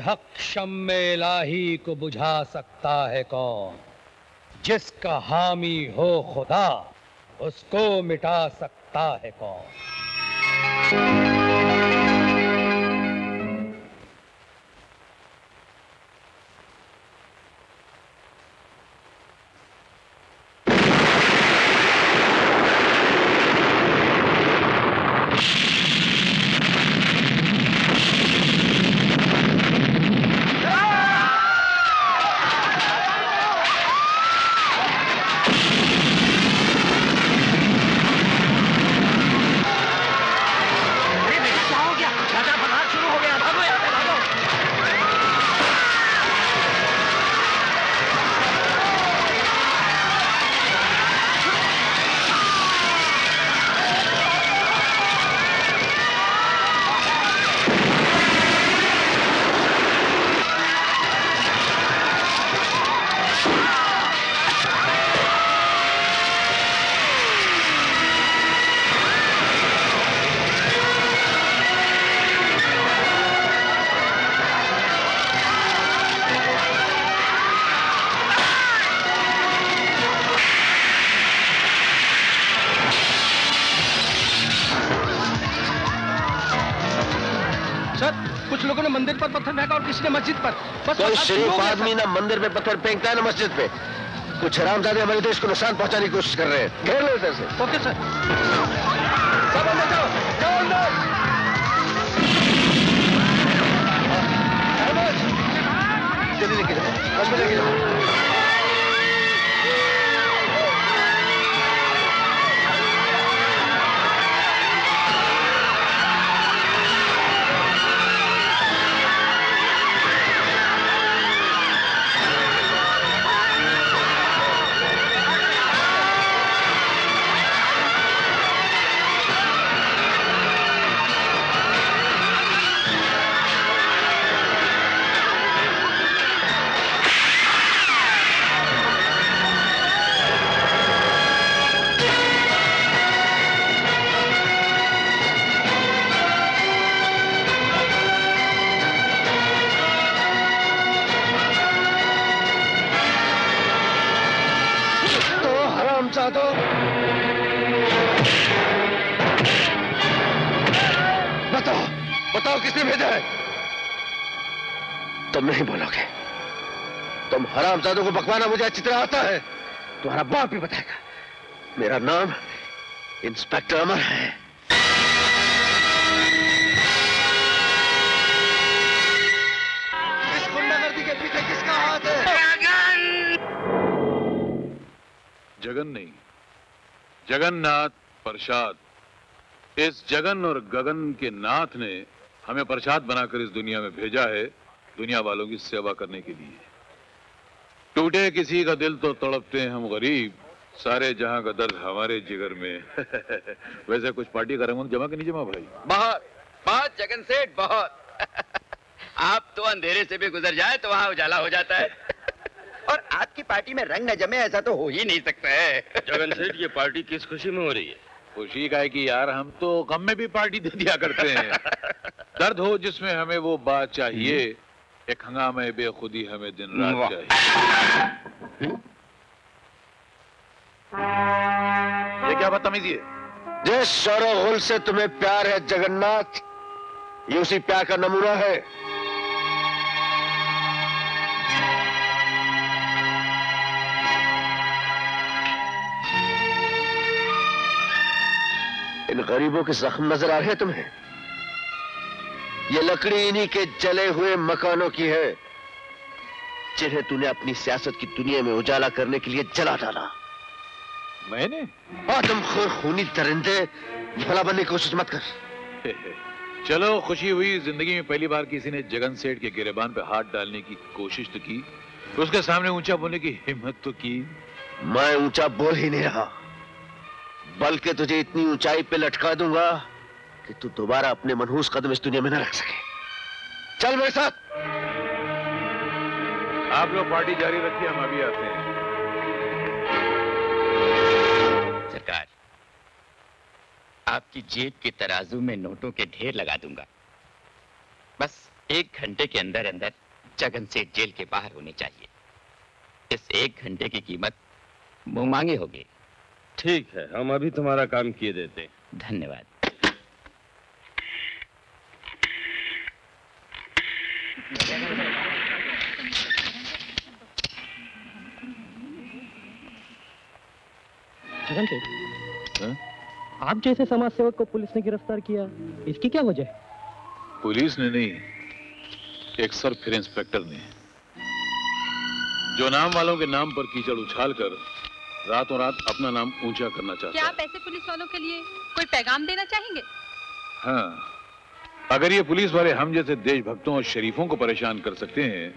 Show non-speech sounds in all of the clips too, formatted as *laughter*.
हक शम इलाही को बुझा सकता है कौन? जिसका हामी हो खुदा, उसको मिटा सकता है कौन? पत्थर फेंका और किसी ने मस्जिद पर। बस कोई शरीफ आदमी ना मंदिर में पत्थर फेंकता है ना मस्जिद पे। कुछ हरामजादे हमारे देश को नुकसान पहुँचाने की कोशिश कर रहे हैं। घेर लो इधर से। Okay sir. सब अंदर जाओ। जाओ अंदर। चलिए जल्दी लेके जाओ हॉस्पिटल लेके जाओ। हरामजादों को बकवाना मुझे अच्छी तरह आता है। तुम्हारा बाप भी बताएगा। मेरा नाम इंस्पेक्टर अमर है। इस गुंडागर्दी के पीछे किसका हाथ है? जगन नहीं जगन्नाथ प्रसाद। इस जगन और गगन के नाथ ने हमें प्रसाद बनाकर इस दुनिया में भेजा है दुनिया वालों की सेवा करने के लिए। टूटे किसी का दिल तो तड़पते हैं हम गरीब। सारे जहाँ का दर्द हमारे जिगर में *laughs* वैसे कुछ पार्टी का रंग जमा कि नहीं जमा भाई? बहुत बहुत जगन सेठ बहुत। *laughs* आप तो अंधेरे से भी गुजर जाए तो वहाँ उजाला हो जाता है। *laughs* और आपकी पार्टी में रंग न जमे ऐसा तो हो ही नहीं सकता है। जगन सेठ ये पार्टी किस खुशी में हो रही है? खुशी का है कि यार हम तो गम में भी पार्टी दे दिया करते हैं। दर्द हो जिसमें हमें वो बात चाहिए। एक हंगामे बेखुदी हमें दिन रात चाहिए। ये क्या बदतमीजी है? जिस शोरो गुल से तुम्हें प्यार है जगन्नाथ ये उसी प्यार का नमूना है। इन गरीबों के जख्म नज़र आ रहे हैं तुम्हें? ये लकड़ी इन्हीं के जले हुए मकानों की है जिन्हें तूने अपनी सियासत की दुनिया में उजाला करने के लिए जला डाला। मैंने? आदमखोर खूनी दरिंदे भला बनने की कोशिश मत कर। *laughs* चलो खुशी हुई ज़िंदगी में पहली बार किसी ने जगन सेठ के गिरेबान पे हाथ डालने की कोशिश तो की उसके सामने ऊँचा बोलने की हिम्मत तो की। मैं ऊँचा बोल ही नहीं रहा बल्कि तुझे इतनी ऊंचाई पे लटका दूँगा कि तू दोबारा अपने मनहूस कदम इस दुनिया में न रख सके। चल मेरे साथ। आप लोग पार्टी जारी रखिए हम अभी आते हैं। सरकार आपकी जेब के तराजू में नोटों के ढेर लगा दूँगा। बस एक घंटे के अंदर अंदर जगन सेठ जेल के बाहर होने चाहिए। इस एक घंटे की कीमत मुँह मांगी होगी। ठीक है हम अभी तुम्हारा काम किए देते हैं। धन्यवाद। हाँ? आप जैसे समाज सेवक को पुलिस ने गिरफ़्तार किया इसकी क्या वजह पुलिस ने नहीं एक सर फिर इंस्पेक्टर ने। जो नाम वालों के नाम पर कीचड़ उछाल कर रातों रात अपना नाम ऊँचा करना क्या चाहता आप ऐसे पुलिस वालों के लिए कोई पैगाम देना चाहेंगे? हाँ। अगर ये पुलिस वाले हम जैसे देशभक्तों और शरीफों को परेशान कर सकते हैं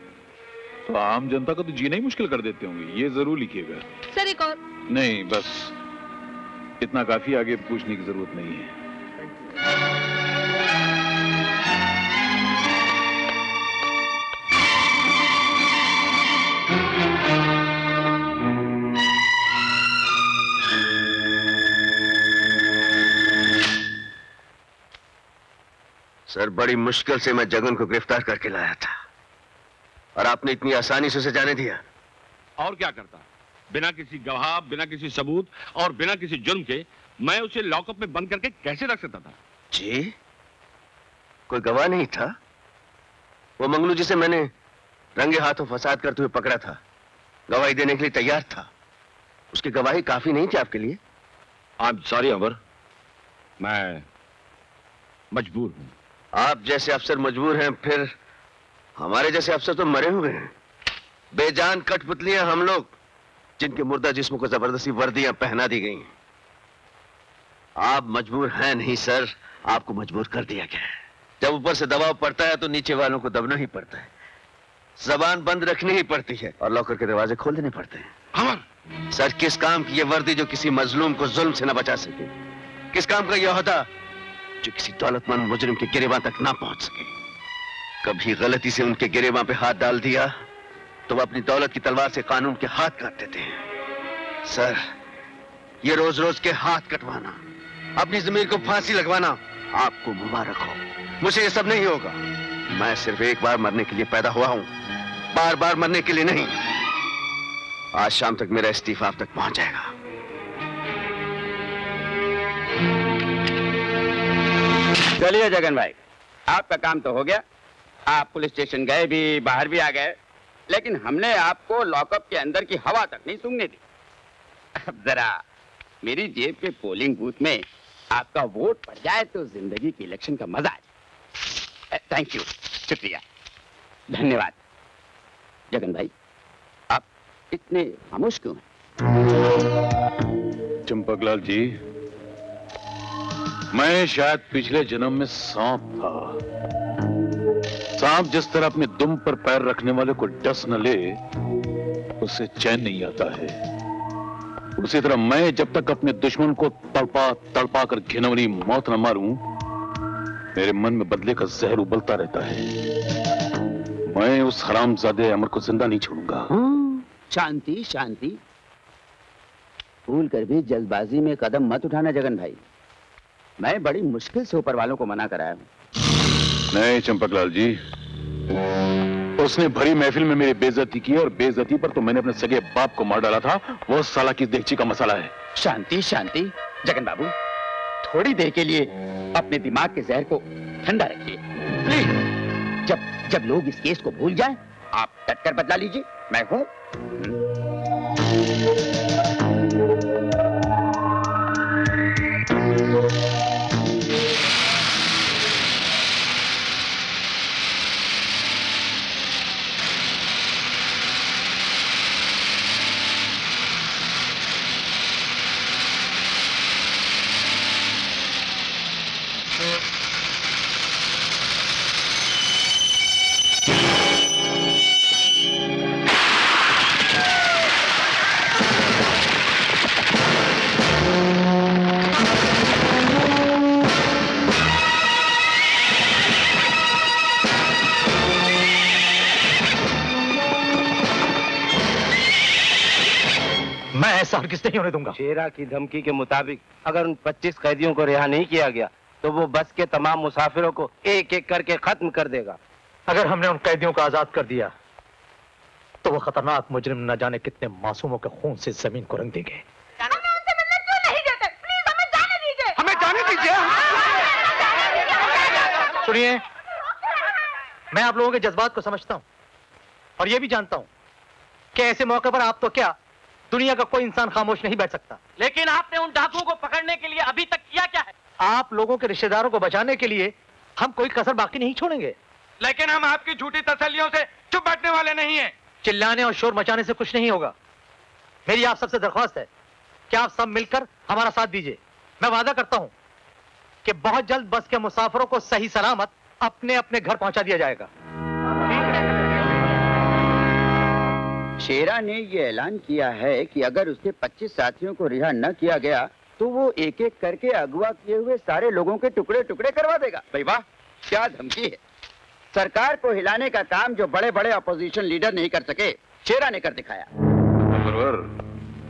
तो आम जनता को तो जीना ही मुश्किल कर देते होंगे। ये ज़रूर लिखिएगा। सर एक और। नहीं बस इतना काफ़ी आगे पूछने की ज़रूरत नहीं है। सर बड़ी मुश्किल से मैं जगन को गिरफ़्तार करके लाया था। और आपने इतनी आसानी से उसे जाने दिया। और क्या करता? बिना किसी गवाह बिना किसी सबूत और बिना किसी जुर्म के मैं उसे लॉकअप में बंद करके कैसे रख सकता था? जी? कोई गवाह नहीं था। वो मंगलू जिसे मैंने रंगे हाथों फसाद करते हुए पकड़ा था गवाही देने के लिए तैयार था। उसकी गवाही काफ़ी नहीं थी आपके लिए? एम सॉरी अमर मैं मजबूर हूँ। आप जैसे अफसर मजबूर हैं फिर हमारे जैसे अफसर तो मरे हुए हैं। बेजान कठपुतलियाँ हम लोग जिनके मुर्दा जिस्म को ज़बरदस्ती वर्दियाँ पहना दी गई हैं। आप मजबूर हैं नहीं सर। आपको मजबूर कर दिया गया है। जब ऊपर से दबाव पड़ता है तो नीचे वालों को दबना ही पड़ता है। जबान बंद रखनी ही पड़ती है और लॉकर के दरवाजे खोल देने पड़ते हैं। अमर सर किस काम की ये वर्दी जो किसी मजलूम को जुल्म से ना बचा सके? किस काम का यह होता जो किसी दौलतमंद मुजरिम के गिरेबां तक ना पहुँच सके। कभी गलती से उनके गिरेबां पे हाथ डाल दिया तो वो अपनी दौलत की तलवार से कानून के हाथ काट देते हैं। सर, ये रोज रोज के हाथ कटवाना, अपनी ज़मीन को फांसी लगवाना आपको मुबारक हो। मुझे ये सब नहीं होगा। मैं सिर्फ़ एक बार मरने के लिए पैदा हुआ हूँ। बार बार मरने के लिए नहीं। आज शाम तक मेरा इस्तीफा आप तक पहुँच जाएगा। चलिए जगन भाई, आपका काम तो हो गया। आप पुलिस स्टेशन गए भी, बाहर भी आ गए। लेकिन हमने आपको लॉकअप के अंदर की हवा तक नहीं सूंघने दी। अब जरा मेरी जेब के पोलिंग बूथ में आपका वोट पड़ जाए तो ज़िंदगी के इलेक्शन का मज़ा आ थैंक यू शुक्रिया। धन्यवाद। जगन भाई, आप इतने खामोश क्यों हैं? चंपकलाल जी मैं शायद पिछले जन्म में सांप था। सांप जिस तरह अपने दुम पर पैर रखने वाले को डस न ले उससे चैन नहीं आता है। उसी तरह मैं जब तक अपने दुश्मन को तड़पा तड़पा कर घिनौनी मौत न मारूं, मेरे मन में बदले का जहर उबलता रहता है। मैं उस हरामजादे अमर को ज़िंदा नहीं छोड़ूँगा। शांति शांति। भूल कर भी जल्दबाजी में कदम मत उठाना, जगन भाई। मैं बड़ी मुश्किल से ऊपर वालों को मना कराया हूँ। नहीं चंपकलाल जी। उसने भरी महफिल में मेरी बेजती की और बेजती पर तो मैंने अपने सगे बाप को मार डाला था। वो साला की देगची का मसाला है? शांति शांति। जगन बाबू थोड़ी देर के लिए अपने दिमाग के जहर को ठंडा रखिए। प्लीज़ जब जब लोग इस केस को भूल जाएँ, आप डटकर बदला लीजिए। मैं हूँ। ऐसा नहीं होने दूँगा। शेरा की धमकी के मुताबिक अगर उन 25 कैदियों को रिहा नहीं किया गया तो वो बस के तमाम मुसाफिरों को एक एक करके खत्म कर देगा। अगर हमने उन कैदियों को आज़ाद कर दिया तो वो खतरनाक मुजरिम न जाने कितने मासूमों के खून से ज़मीन को रंग देंगे। हमें जाने दीजिए। सुनिए मैं आप लोगों के जज्बात को समझता हूँ और ये भी जानता हूँ कि ऐसे मौके पर आप तो क्या दुनिया का कोई इंसान खामोश नहीं बैठ सकता। लेकिन आपने उन डाकुओं को पकड़ने के लिए अभी तक किया क्या है? आप लोगों के रिश्तेदारों को बचाने के लिए हम कोई कसर बाकी नहीं छोड़ेंगे। लेकिन हम आपकी झूठी तसलियों से चुप बैठने वाले नहीं है। चिल्लाने और शोर मचाने से कुछ नहीं होगा। मेरी आप सबसे दरख्वास्त है कि आप सब मिलकर हमारा साथ दीजिए। मैं वादा करता हूँ कि बहुत जल्द बस के मुसाफिरों को सही सलामत अपने अपने घर पहुँचा दिया जाएगा। शेरा ने ये ऐलान किया है कि अगर उसके 25 साथियों को रिहा न किया गया तो वो एक एक करके अगवा किए हुए सारे लोगों के टुकड़े टुकड़े करवा देगा। भाई वाह क्या धमकी है। सरकार को हिलाने का काम जो बड़े बड़े अपोजिशन लीडर नहीं कर सके शेरा ने कर दिखाया।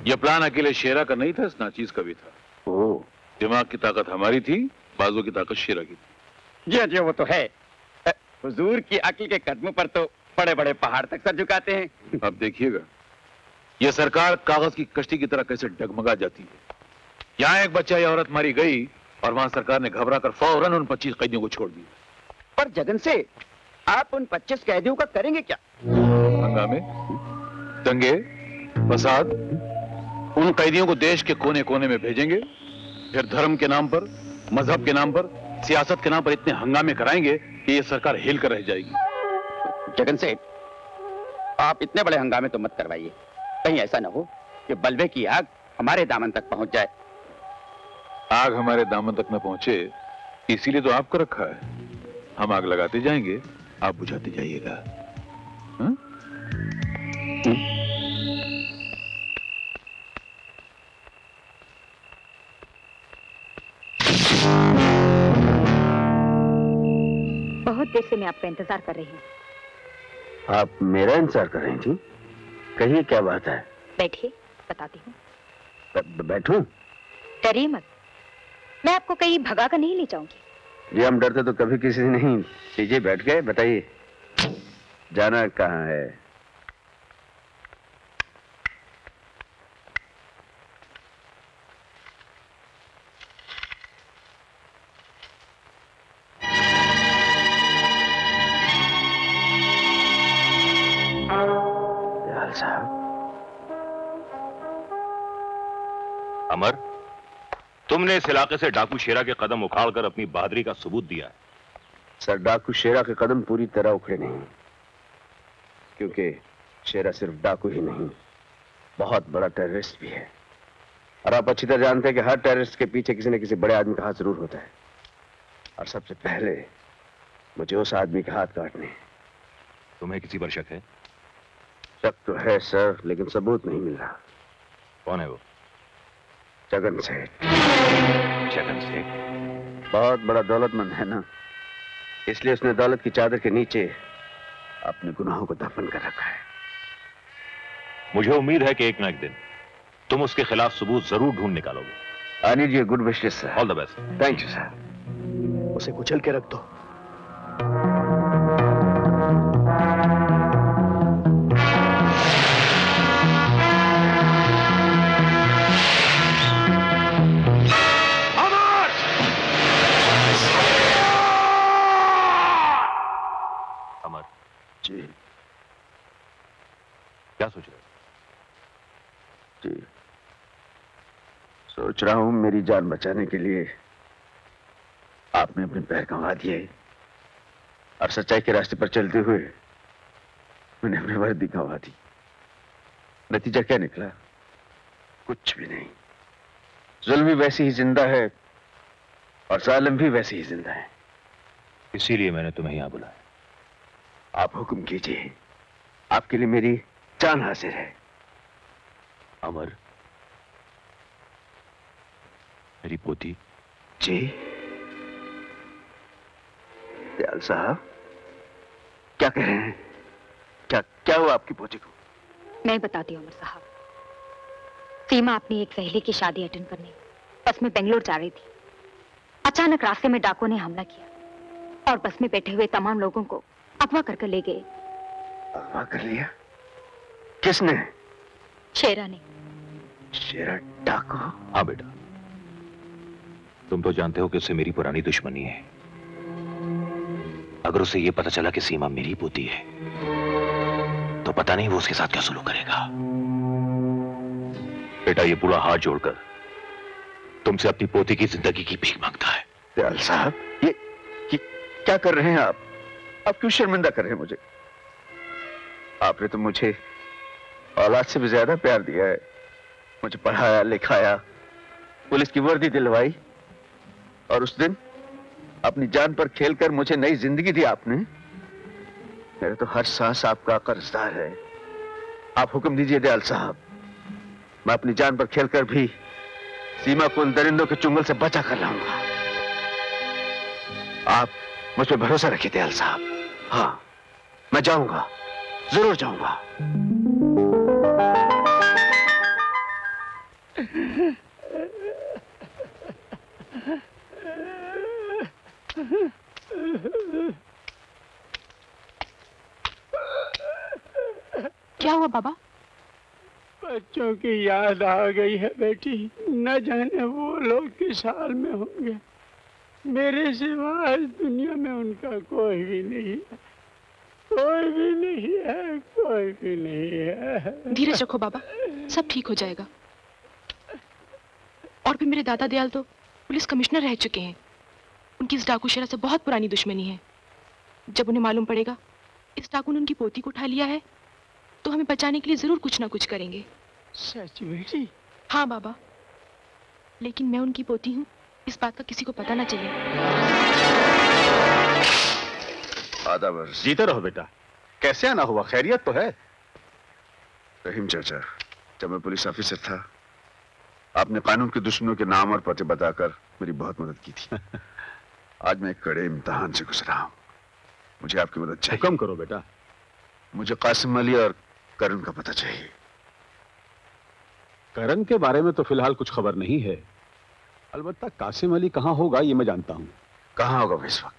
यह प्लान अकेले शेरा का नहीं था इस नाचीज का भी था। ओ दिमाग की ताकत हमारी थी बाजू की ताकत शेरा की थी। जी हाँ जी वो तो है। हुजूर की अक्ल के कदमों पर तो बड़े बड़े पहाड़ तक सर झुकाते हैं। अब देखिएगा यह सरकार कागज़ की कश्ती की तरह कैसे डगमगा जाती है। यहाँ एक बच्चा या औरत मारी गई और वहाँ सरकार ने घबरा कर फ़ौरन उन 25 कैदियों को छोड़ दिया। पर जगन से आप उन 25 कैदियों का करेंगे क्या? हंगामे दंगे फसाद उन कैदियों को देश के कोने कोने में भेजेंगे फिर धर्म के नाम पर मज़हब के नाम पर सियासत के नाम पर इतने हंगामे कराएँगे कि ये सरकार हिल कर रह जाएगी। जगन से आप इतने बड़े हंगामे तो मत करवाइए। कहीं ऐसा ना हो कि बलवे की आग हमारे दामन तक पहुँच जाए। आग हमारे दामन तक न पहुँचे इसीलिए तो आपको रखा है। हम आग लगाते जाएँगे आप बुझाते जाइएगा। हाँ? बहुत देर से मैं आपका इंतज़ार कर रही हूँ। आप मेरा इंतज़ार कर रही थी? कहिए क्या बात है? बैठिए बताती हूँ। बैठू? डरिए मत। मैं आपको कहीं भगा कर नहीं ले जाऊँगी। जी हम डरते तो कभी किसी से नहीं। लीजिए बैठ गए बताइए। जाना कहाँ है? तुमने इस इलाके से डाकू शेरा के कदम उखाड़कर अपनी बहादुरी का सबूत दिया है। सर डाकू शेरा के कदम पूरी तरह उखड़े नहीं क्योंकि शेरा सिर्फ़ डाकू ही नहीं बहुत बड़ा टेररिस्ट भी है। और आप अच्छी तरह जानते हैं कि हर टेररिस्ट के पीछे किसी न किसी बड़े आदमी का हाथ ज़रूर होता है। और सबसे पहले मुझे उस आदमी के हाथ काटने तुम्हें किसी पर शक है? शक तो है सर लेकिन सबूत नहीं मिल रहा। कौन है वो? जगन सेठ। जगन सेठ? बहुत बड़ा दौलतमंद है ना? इसलिए उसने दौलत की चादर के नीचे अपने गुनाहों को दफन कर रखा है। मुझे उम्मीद है कि एक ना एक दिन तुम उसके खिलाफ सबूत ज़रूर ढूंढ निकालोगे। I need your good wishes sir. All the best thank you sir उसे कुचल के रख दो। सोच रहा हूँ मेरी जान बचाने के लिए आपने अपने पैर गंवा दिए और सच्चाई के रास्ते पर चलते हुए मैंने अपनी वर्दी गंवा दी। नतीजा क्या निकला? कुछ भी नहीं। जुल्म भी वैसे ही ज़िंदा है और जालिम भी वैसे ही ज़िंदा है। इसीलिए मैंने तुम्हें यहाँ बुलाया। आप हुक्म कीजिए। आपके लिए मेरी जान हाजिर है। अमर मेरी पोती। जी। दयाल साहब क्या कह रहे हैं? क्या क्या हुआ आपकी पोती को? मैं बताती हूँ अमर साहब। सीमा अपनी एक सहेली की शादी अटेंड करने बस में बेंगलोर जा रही थी। अचानक रास्ते में डाकुओं ने हमला किया और बस में बैठे हुए तमाम लोगों को अगवा कर कर ले गए। अगवा कर लिया? किसने? शेरा ने। शेरा डाकू? हाँ बेटा। तुम तो जानते हो कि उससे मेरी पुरानी दुश्मनी है। अगर उसे यह पता चला कि सीमा मेरी पोती है तो पता नहीं वो उसके साथ क्या सुलूक करेगा। बेटा ये बूढ़ा हाथ जोड़कर तुमसे अपनी पोती की ज़िंदगी की भीख माँगता है। दयाल साहब ये, ये क्या कर रहे हैं आप? आप क्यों शर्मिंदा कर रहे हैं मुझे? आपने तो मुझे औलाद से भी ज़्यादा प्यार दिया है। मुझे पढ़ाया लिखाया पुलिस की वर्दी दिलवाई। और उस दिन अपनी जान पर खेलकर मुझे नई ज़िंदगी दी आपने। मेरे तो हर सांस आपका कर्जदार है। आप हुक्म दीजिए दयाल साहब, मैं अपनी जान पर खेलकर भी सीमा को उन दरिंदों के चुंगल से बचा कर लाऊँगा। आप मुझ पर भरोसा रखिए दयाल साहब। हाँ मैं जाऊँगा, ज़रूर जाऊँगा। *laughs* क्या हुआ बाबा? बच्चों की याद आ गई है बेटी। न जाने वो लोग किस हाल में होंगे। मेरे सिवा इस दुनिया में उनका कोई भी नहीं है। कोई भी नहीं है कोई भी नहीं है। धीरज रखो बाबा सब ठीक हो जाएगा। और भी मेरे दादा दयाल तो पुलिस कमिश्नर रह चुके हैं। उनकी इस डाकू शेरा से बहुत पुरानी दुश्मनी है। जब उन्हें मालूम पड़ेगा इस डाकू ने उनकी पोती को उठा लिया है तो हमें बचाने के लिए ज़रूर कुछ ना कुछ करेंगे। सच बेटी हाँ बाबा लेकिन मैं उनकी पोती हूँ इस बात का किसी को पता ना चले। आधा वर्ष जीते रहो बेटा। कैसे आना हुआ? खैरियत तो है। रहीम चाचा जब मैं पुलिस ऑफिसर था आपने कानून के दुश्मनों के नाम और पते बताकर मेरी बहुत मदद की थी। *laughs* आज मैं कड़े इम्तहान से गुजरा हूँ। मुझे आपकी मदद चाहिए। कम करो बेटा। मुझे कासिम अली और करण का पता चाहिए। करण के बारे में तो फ़िलहाल कुछ खबर नहीं है। अलबत्ता कासिम अली कहाँ होगा ये मैं जानता हूँ। कहाँ होगा इस वक्त?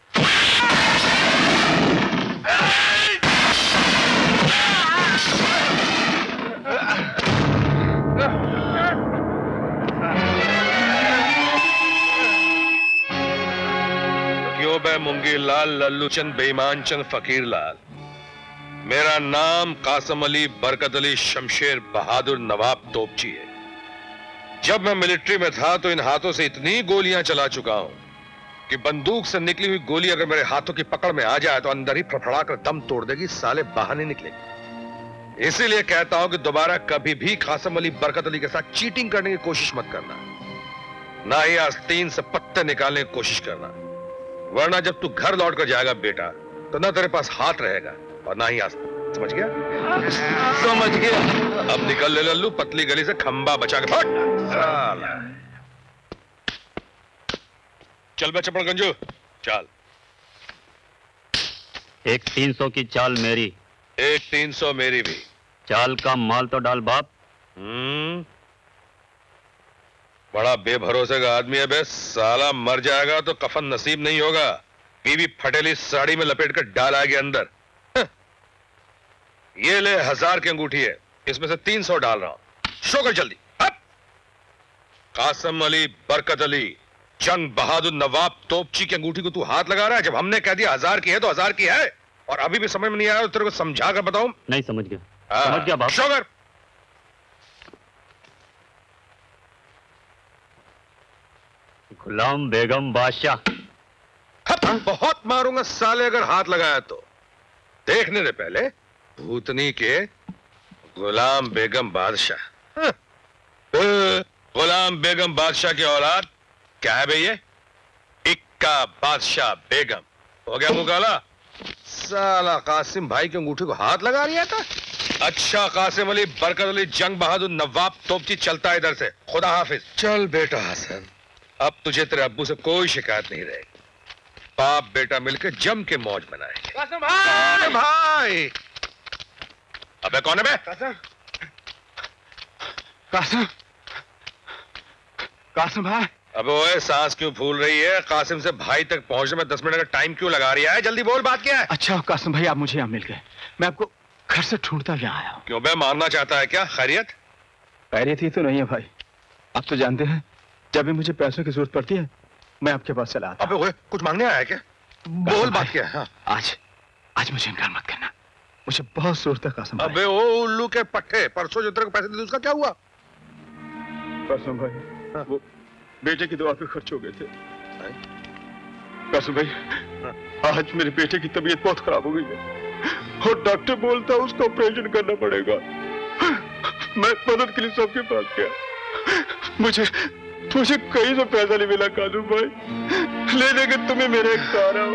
बे मुंगी लाल लल्लू चंद बेईमान चंद फकीर लाल मेरा नाम कासम अली, बरकत अली, शमशेर बहादुर नवाब तोपची है। जब मैं मिलिट्री में था तो इन हाथों से इतनी गोलियाँ चला चुका हूँ कि बंदूक से निकली हुई गोली अगर मेरे हाथों की पकड़ में आ जाए तो अंदर ही फड़फड़ा कर दम तोड़ देगी, साले बाहर नहीं निकलेगी। इसीलिए कहता हूँ कि दोबारा कभी भी कासम अली, बरकत अली के साथ चीटिंग करने की कोशिश मत करना। ना ही आस्तीन से पत्ते निकालने की कोशिश करना। वरना जब तू घर लौट कर जाएगा बेटा तो ना तेरे पास हाथ रहेगा और ना ही आस्तीन समझ गया? समझ गया। अब निकल ले लल्लू पतली गली से खंबा बचा के चल। बे चपड़ गंजू। चल। एक तीन सौ की चाल मेरी। एक तीन सौ मेरी भी। चाल का माल तो डाल बाप। हम्म। बड़ा बेभरोसे का आदमी है बे। साला मर जाएगा तो कफन नसीब नहीं होगा। बीवी फटेली साड़ी में लपेट कर डाल आएगी अंदर। हं। ये ले हज़ार की अंगूठी है। इसमें से तीन सौ डाल रहा हूँ। शो कर जल्दी। अब कासम अली बरकत अली जंग बहादुर नवाब तोपची की अंगूठी को तू हाथ लगा रहा है? जब हमने कह दिया हज़ार की है तो हज़ार की है। और अभी भी समझ में नहीं आया तो तेरे को समझा कर बताऊँ? नहीं समझ गया। हाँ, समझ गया बाप शो कर गुलाम बेगम बादशाह। हाँ, बहुत मारूँगा साले अगर हाथ लगाया तो। देखने दे पहले भूतनी के गुलाम बेगम बादशाह। हाँ, गुलाम बेगम बादशाह की औलाद क्या है भैया? इक्का बादशाह बेगम। हो गया मुकाला साला कासिम भाई की अंगूठी को हाथ लगा लिया था। अच्छा कासिम अली बरकत अली जंग बहादुर नवाब तोपची चलता है इधर से। खुदा हाफिज। चल बेटा हसन। अब तुझे तेरे अब्बू से कोई शिकायत नहीं रहेगी। बाप बेटा मिलकर जम के मौज मनाएँगे। कासिम भाई! भाई? अबे कौन है बे? कासिम। कासिम। कासिम भाई। अब ओए सांस क्यों फूल रही है? कासिम से भाई तक पहुँचने में दस मिनट का टाइम क्यों लगा रही है? जल्दी बोल बात क्या है? अच्छा कासिम भाई आप मुझे यहाँ मिल गए। मैं आपको घर से ढूंढता यहाँ आया क्यों बे मारना चाहता है क्या? खैरियत? खैरियत ही तो नहीं है भाई। आप तो जानते हैं जब भी मुझे पैसों की ज़रूरत पड़ती है मैं आपके पास चला आता अबे ओए कुछ मांगने आया क्या? बोल बात क्या है? हाँ। आज आज मुझे इनकार मत करना। मुझे बहुत ज़रूरत है कासिम अबे ओ उल्लू के पट्टे परसों जो तेरे को पैसे दिए उसका क्या हुआ? कासिम भाई वो बेटे की दवा पे खर्च हो गए थे। कासिम भाई आज मेरे बेटे की तबीयत बहुत खराब हो गई है। और डॉक्टर बोलता है उसका ऑपरेशन करना पड़ेगा। मैं मदद के लिए सबके पास गया। मुझे मुझे कहीं से पैसा नहीं मिला कासिम भाई। ले देंगे तुम्हें मेरे एक सहारा हो।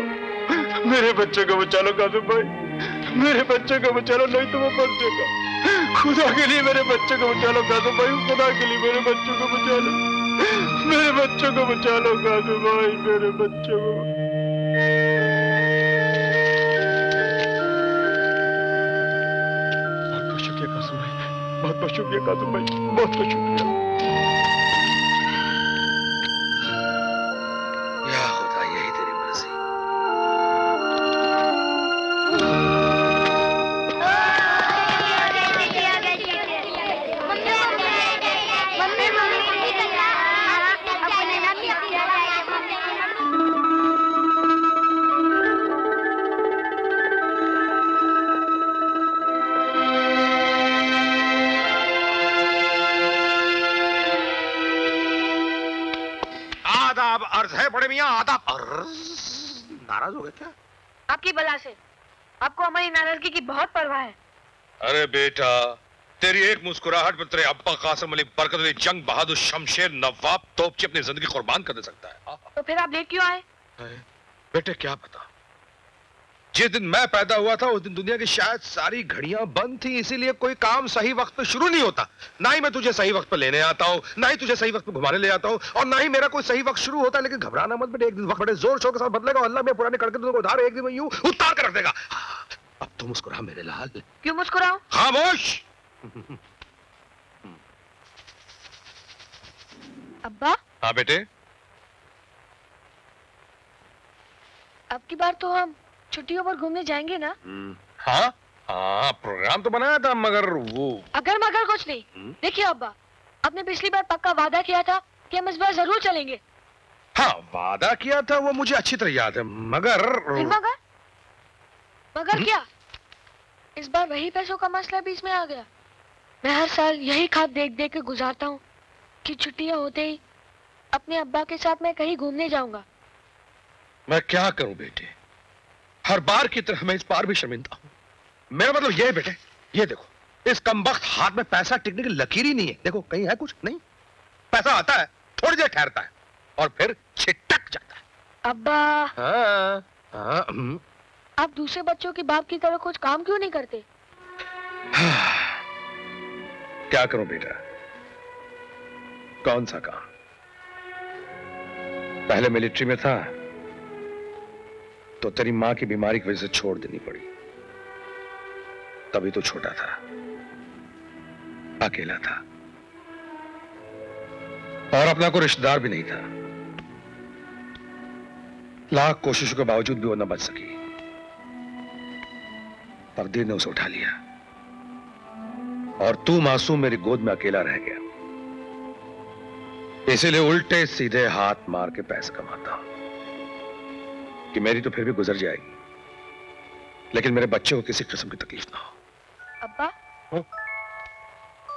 मेरे बच्चे को बचा लो कासिम भाई। मेरे बच्चे को बचा लो नहीं तो वो मर जाएगा। खुदा के लिए मेरे बच्चे को बचा लो कासिम भाई। खुदा के लिए मेरे बच्चों को बचा लो मेरे बच्चों को बचा लो कासिम भाई, मेरे बच्चों को। बहुत बहुत शुक्रिया कासिम भाई। बहुत बहुत शुक्रिया। मियाँ आदाब। नाराज़ हो गए क्या? आपकी बला से। आपको हमारी नाराज़गी की बहुत परवाह है। अरे बेटा तेरी एक मुस्कुराहट पर तेरे अब्बा कासम अली बरकत अली जंग बहादुर शमशेर नवाब तोपची अपनी ज़िंदगी कुर्बान कर दे सकता है। तो फिर आप लेट क्यों आए? बेटे क्या पता? जिस दिन मैं पैदा हुआ था उस दिन दुनिया की शायद सारी घड़ियाँ बंद थी इसीलिए कोई काम सही वक्त पे शुरू नहीं होता। ना ही मैं तुझे सही वक्त पे लेने आता हूँ ना ही तुझे सही वक्त पे घुमाने ले आता हूँ और ना ही मेरा कोई सही वक्त शुरू होता है लेकिन घबराना मत बेटे एक दिन वक्त बड़े ज़ोर शोर के साथ बदलेगा अल्लाह में पुराने कड़के तुमको उधार एक दिन में यूँ उतार कर रख देगा। अब तू मुस्कुरा मेरे लाल। क्यों मुस्कुराऊं? खामोश! अब्बा? हाँ बेटे? अब की बार तो हम छुट्टियों पर घूमने जाएँगे ना? हाँ हाँ प्रोग्राम तो बनाया था मगर वो अगर मगर कुछ नहीं। देखिए अब्बा आपने पिछली बार पक्का वादा किया था कि हम इस बार ज़रूर चलेंगे। हाँ वादा किया था वो मुझे अच्छी तरह याद है मगर मगर? मगर क्या? इस बार वही पैसों का मसला बीच में आ गया। मैं हर साल यही खाद देख देख के गुजारता हूँ कि छुट्टियाँ होते ही अपने अब्बा के साथ मैं कहीं घूमने जाऊँगा। मैं क्या करूँ बेटे? हर बार की तरह मैं इस बार भी शर्मिंदा हूँ। मेरा मतलब यह है बेटे ये देखो इस कमबख्त हाथ में पैसा टिकने की लकीर ही नहीं है। देखो कहीं है कुछ? नहीं। पैसा आता है थोड़ी देर ठहरता है और फिर छिटक जाता है। अब्बा। हाँ, हाँ, हम्म। आप दूसरे बच्चों के बाप की तरह कुछ काम क्यों नहीं करते? क्या करूँ बेटा? कौन सा काम? पहले मिलिट्री में था तो तेरी माँ की बीमारी की वजह से छोड़ देनी पड़ी। तभी तो छोटा था। अकेला था। और अपना कोई रिश्तेदार भी नहीं था। लाख कोशिशों के बावजूद भी वो न बच सकी। तकदीर ने उसे उठा लिया। और तू मासूम मेरी गोद में अकेला रह गया। इसीलिए उल्टे सीधे हाथ मार के पैसे कमाता हूँ। कि मेरी तो फिर भी गुजर जाएगी। लेकिन मेरे बच्चे को किसी किस्म की तकलीफ़ ना हो। अब्बा?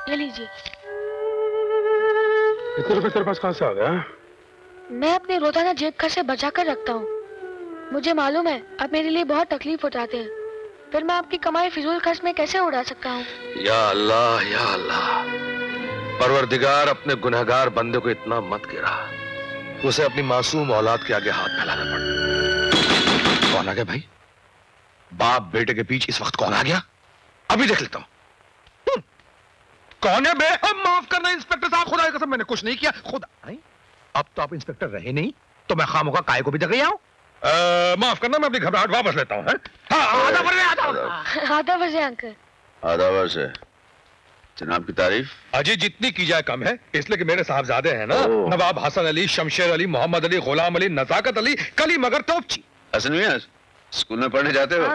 ये लीजिए। इतने रुपए तेरे पास कहाँ से आ गया मैं अपने रोज़ाना जेब खर्च से बचा कर रखता हूँ। मुझे मालूम है आप मेरे लिए बहुत तकलीफ़ उठाते हैं। फिर मैं आपकी कमाई फिजूल खर्च में कैसे उड़ा सकता हूँ? या अल्लाह या अल्लाह। परवरदिगार अपने गुनहगार बंदे को इतना मत गिरा। उसे अपनी मासूम औलाद के आगे हाथ फैलाना पड़ा कौन आ गया भाई? बाप बेटे के बीच इस वक्त कौन आ गया? अभी देख लेता हूँ। कौन है बे? अब माफ़ करना इंस्पेक्टर साहब खुदा कसम मैंने कुछ नहीं किया। खुदा? अब तो आप इंस्पेक्टर रहे नहीं तो मैं खामों का काय को भी देख रही आऊँ? माफ़ करना मैं अपनी घबराहट वापस लेता हूँ हाँ? आधा बजे आधा आधा बजे अंकल। आधा है जनाब की तारीफ़? अजी जितनी की जाए कम है इसलिए कि मेरे साहबजादे हैं ना नवाब हसन अली शमशेर अली मोहम्मद अली गुलाम अली नजाकत अली कली मगर तोपची। हसन मियाँ स्कूल में पढ़ने जाते हो?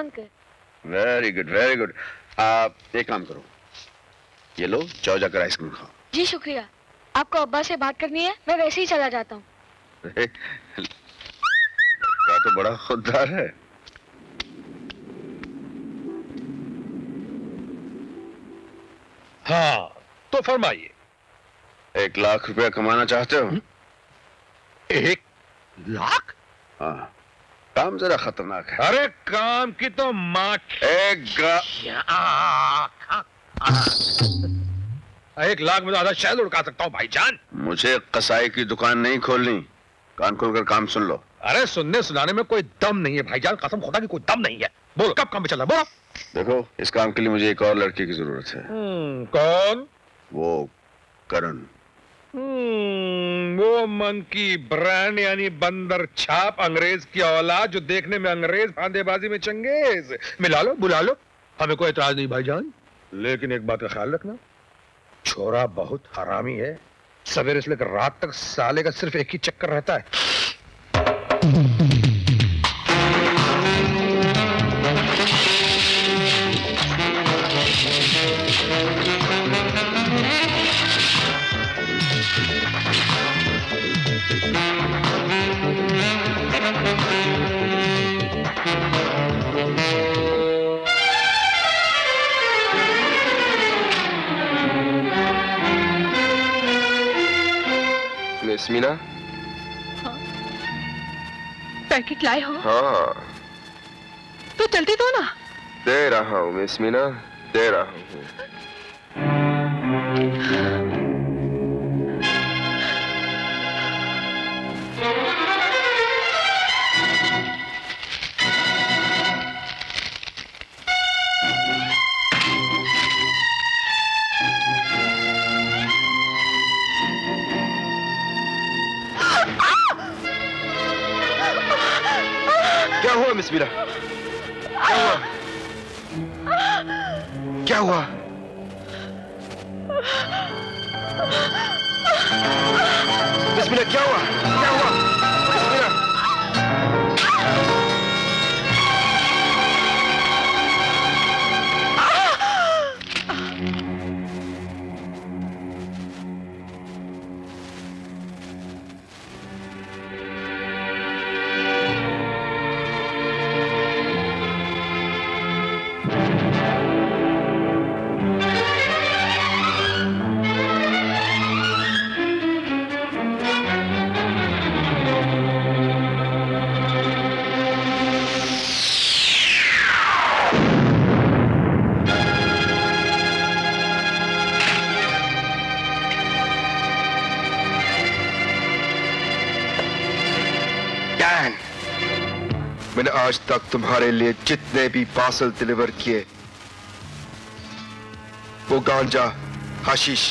वेरी गुड वेरी गुड आप एक काम करो। ये लो जाओ जाकर आइसक्रीम खाओ। जी शुक्रिया। आपको अब्बा से बात करनी है मैं वैसे ही चला जाता हूँ। तो बड़ा खुददार है। हाँ तो फरमाइए। एक लाख रुपया कमाना चाहते हो? एक लाख? हाँ। काम जरा खतरनाक है। अरे काम की तो माँ एक एक लाख में आधा शहर उड़का सकता हूँ भाईजान। मुझे कसाई की दुकान नहीं खोलनी। कान खोलकर काम सुन लो। अरे सुनने सुनाने में कोई दम नहीं है भाईजान। कसम खुदा की कोई दम नहीं है। बोलो कब काम पे चल रहा बोलो। देखो इस काम के लिए मुझे एक और लड़की की ज़रूरत है। हम्म, कौन? वो करण। वो मंकी ब्रांड यानी बंदर छाप अंग्रेज़ की औलाद जो देखने में अंग्रेज़ फांदेबाजी में चंगेज। मिला लो, बुला लो। हमें कोई एतराज़ नहीं भाई जान लेकिन एक बात का ख्याल रखना, छोरा बहुत हरामी है। सवेरे से लेकर रात तक साले का सिर्फ़ एक ही चक्कर रहता है। मीना पैकेट लाए हो? हाँ। तो जल्दी दो ना। दे रहा हूँ मिस मीना। दे रहा हूँ। मिस क्या हुआ? क्या हुआ मिस क्या हुआ? तुम्हारे लिए जितने भी पार्सल डिलीवर किए वो गांजा हशीश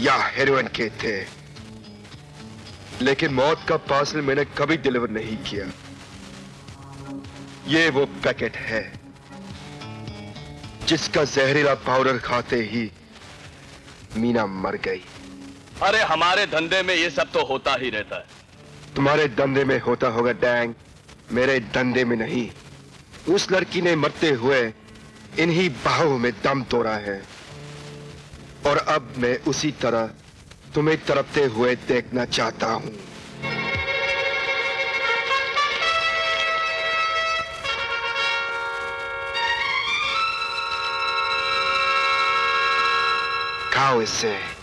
या हेरोइन के थे। लेकिन मौत का पार्सल मैंने कभी डिलीवर नहीं किया। ये वो पैकेट है जिसका जहरीला पाउडर खाते ही मीना मर गई। अरे हमारे धंधे में ये सब तो होता ही रहता है। तुम्हारे धंधे में होता होगा डैंग। मेरे धंधे में नहीं। उस लड़की ने मरते हुए इन्हीं बाहों में दम तोड़ा है। और अब मैं उसी तरह तुम्हें तरपते हुए देखना चाहता हूँ। खाओ इससे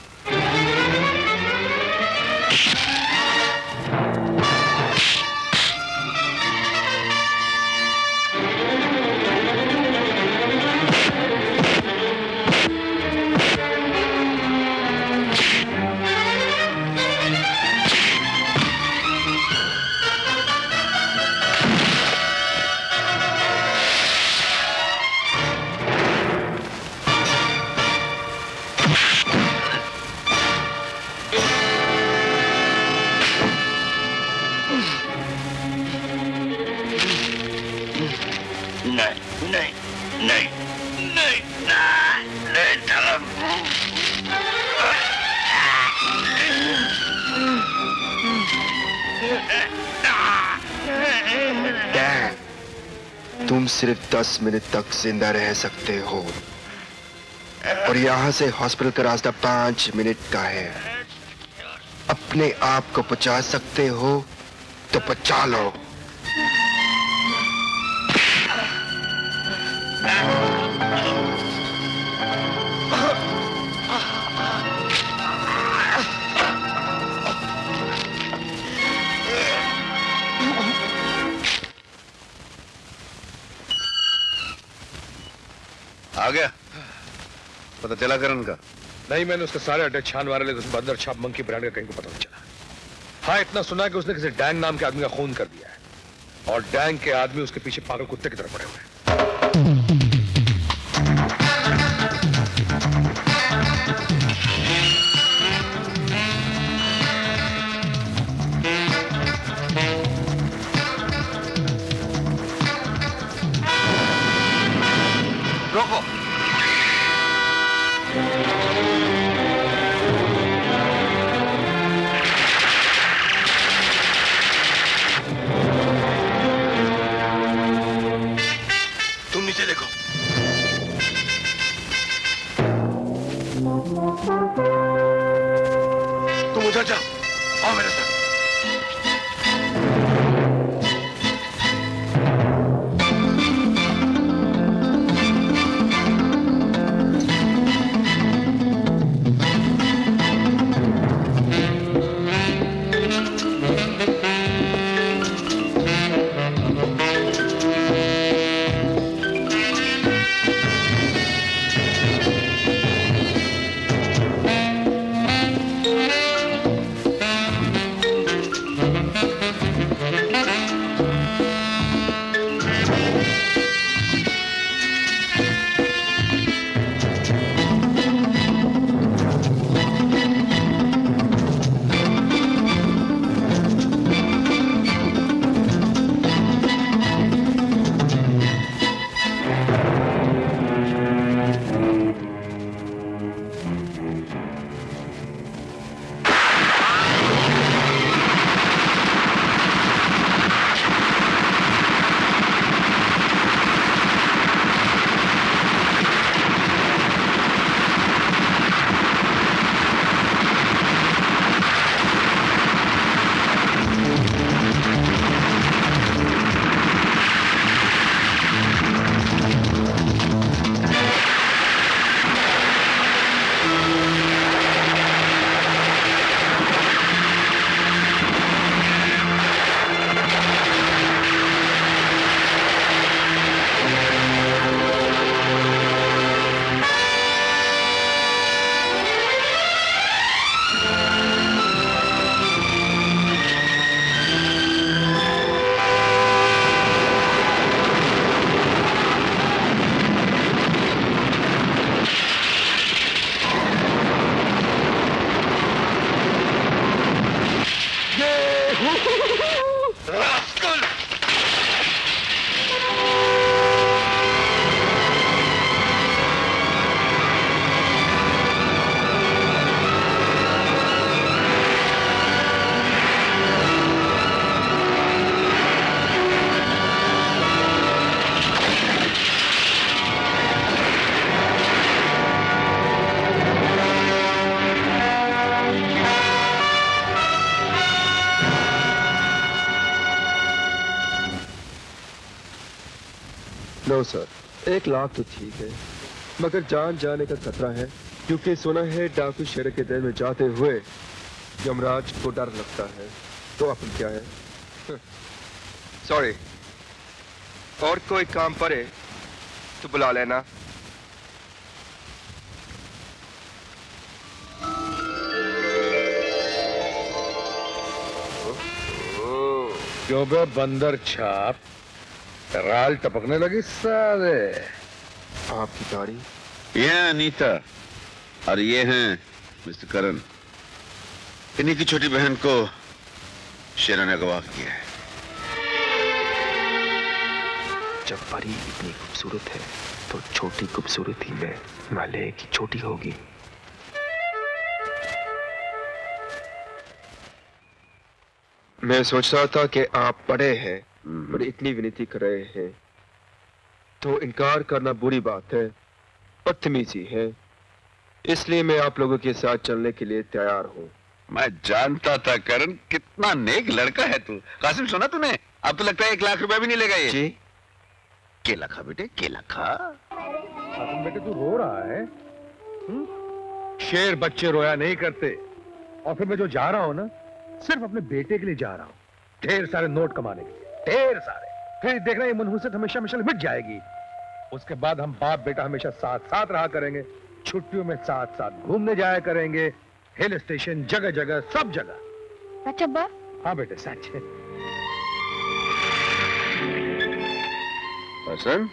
सिर्फ़ दस मिनट तक ज़िंदा रह सकते हो। और यहाँ से हॉस्पिटल का रास्ता पाँच मिनट का है। अपने आप को बचा सकते हो तो बचा लो। आ गया। पता चला करण का? नहीं, मैंने उसके सारे अड्डे छान मारे, लेकिन बंदर छाप मंकी ब्रांड का कहीं को पता नहीं चला। हाँ इतना सुना कि उसने किसी डैंग नाम के आदमी का खून कर दिया है। और डैंग के आदमी उसके पीछे पागल कुत्ते की तरफ़ पड़े हुए हैं। लाख तो ठीक है, मगर जान जाने का खतरा है। क्योंकि सुना है, डाकू शेर के दिल में जाते हुए यमराज को डर लगता है। तो अपन क्या है? सॉरी और कोई काम पड़े तो बुला लेना। क्यों बंदर छाप? राल टपकने लगी सारे आपकी गाड़ी? ये अनीता। और ये हैं मिस्टर करण। इन्हीं की छोटी बहन को शेरा ने अगवा किया है। जब परी इतनी खूबसूरत है तो छोटी खूबसूरती में माले की छोटी होगी। मैं सोच रहा था कि आप बड़े हैं और इतनी विनती कर रहे हैं। तो इनकार करना बुरी बात है बदतमीजी है। इसलिए मैं आप लोगों के साथ चलने के लिए तैयार हूँ। मैं जानता था करण कितना नेक लड़का है तू। कासिम सुना तूने? अब तो लगता है एक लाख रुपया भी नहीं लेगा ये। जी। केला खा बेटे केला खा कासिम बेटे तू रो रहा है? हुँ? शेर बच्चे रोया नहीं करते। और फिर मैं जो जा रहा हूँ ना सिर्फ़ अपने बेटे के लिए जा रहा हूँ। ढेर सारे नोट कमाने के लिए। ढेर सारे। फिर देखना ये मनहूसत हमेशा हमेशा मिट जाएगी। उसके बाद हम बाप बेटा हमेशा साथ साथ रहा करेंगे। छुट्टियों में साथ साथ घूमने जाया करेंगे। हिल स्टेशन जगह जगह सब जगह। अब्बा हाँ बेटे सच हसन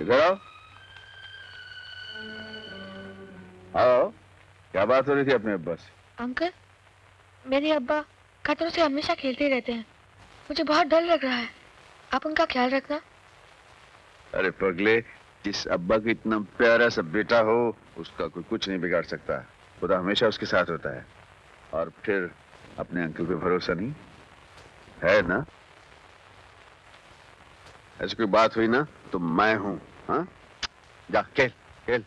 इधर आओ। आओ क्या बात हो रही थी अपने अब्बा से? अंकल मेरे अब्बा खतरों से हमेशा खेलते रहते हैं। मुझे बहुत डर लग रहा है। आप उनका ख्याल रखना। अरे पगले, जिस अब्बा का इतना प्यारा सा बेटा हो, उसका कोई कुछ नहीं बिगाड़ सकता। खुदा हमेशा उसके साथ होता है। और फिर अपने अंकल पे भरोसा नहीं? है ना? ऐसी कोई बात हुई ना तो मैं हूँ हाँ? जा, खेल खेल।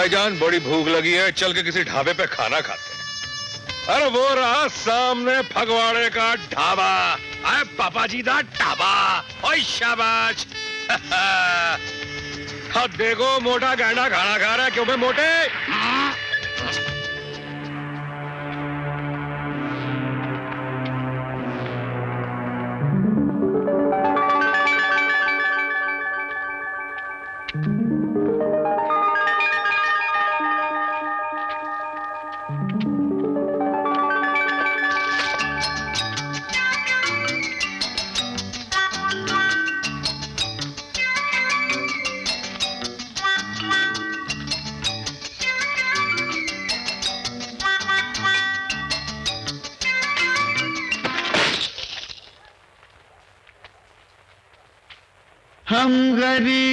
भाईजान बड़ी भूख लगी है, चल के किसी ढाबे पे खाना खाते हैं। अरे वो रहा सामने फगवाड़े का ढाबा। अरे पापा जी का ढाबा। शाबाश। *laughs* हाँ देखो, मोटा गहना खाना खा रहा है, क्यों भाई मोटे?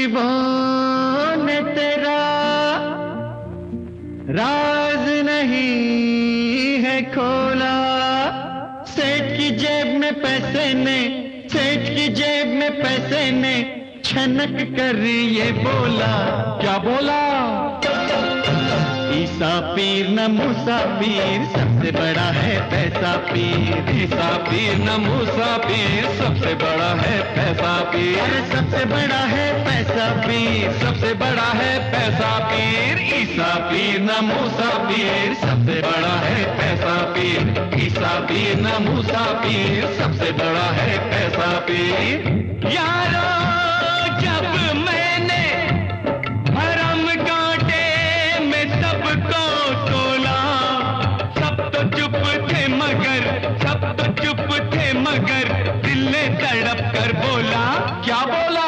गरीबों ने तेरा। राज नहीं है खोला। सेठ की जेब में पैसे ने, सेठ की जेब में पैसे ने, छनक कर ये बोला। क्या बोला? ईसा पीर न मूसा पीर सबसे बड़ा है पैसा पीर। ईसा पीर न मूसा पीर सबसे बड़ा है पैसा पीर। सबसे बड़ा है पैसा पीर। सबसे बड़ा है पैसा पीर ईसा पीर न मूसा पीर सबसे बड़ा है पैसा पीर। ईसा पीर न मूसा पीर सबसे बड़ा है पैसा पीर। यारो! चुप थे मगर दिल ने तड़प कर बोला, क्या बोला?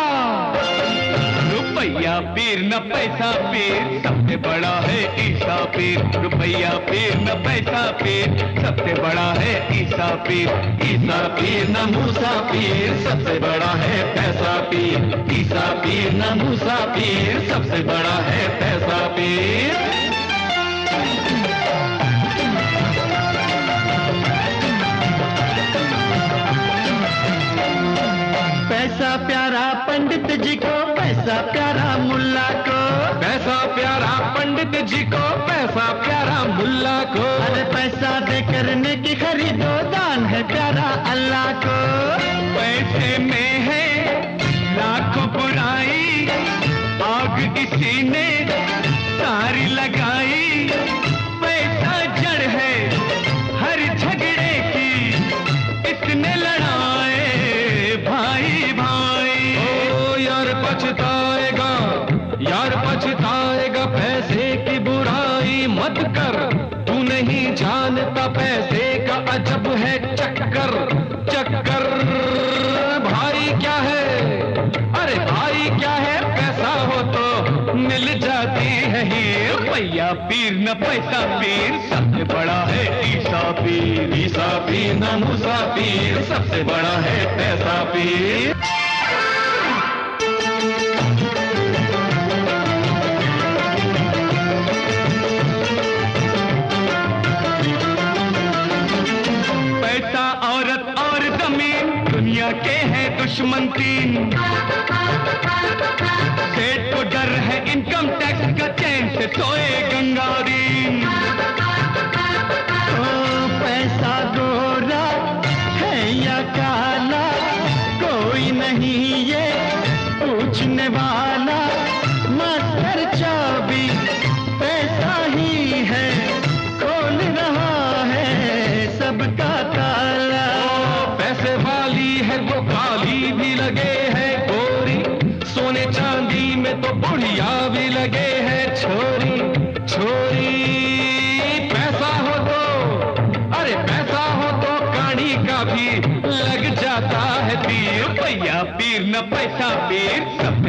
रुपया पीर न पैसा पीर सबसे बड़ा है ईसा पीर रुपया पीर न पैसा पीर सबसे बड़ा है ईसा पीर ईसा पीर न मूसा पीर सबसे बड़ा है पैसा पीर ईसा पीर न मूसा पीर सबसे बड़ा है पैसा पीर पंडित जी को पैसा प्यारा मुल्ला को। पैसा प्यारा पंडित जी को पैसा प्यारा मुल्ला को। अरे पैसा दे करने की खरीदो दान है प्यारा अल्लाह को। जानता पैसे का अजब है चक्कर चक्कर। भाई क्या है? अरे भाई क्या है? पैसा हो तो मिल जाती है हीर भैया पीर न पैसा पीर, सबसे बड़ा है ईसा पीर। ईसा पीर न मुसा पीर, सबसे बड़ा है पैसा पीर। दुश्मन तीन। सेठ को डर है इनकम टैक्स का चैन से सोए गंगारीन ओ, पैसा गोरा है या काला कोई नहीं ये पूछने वाला।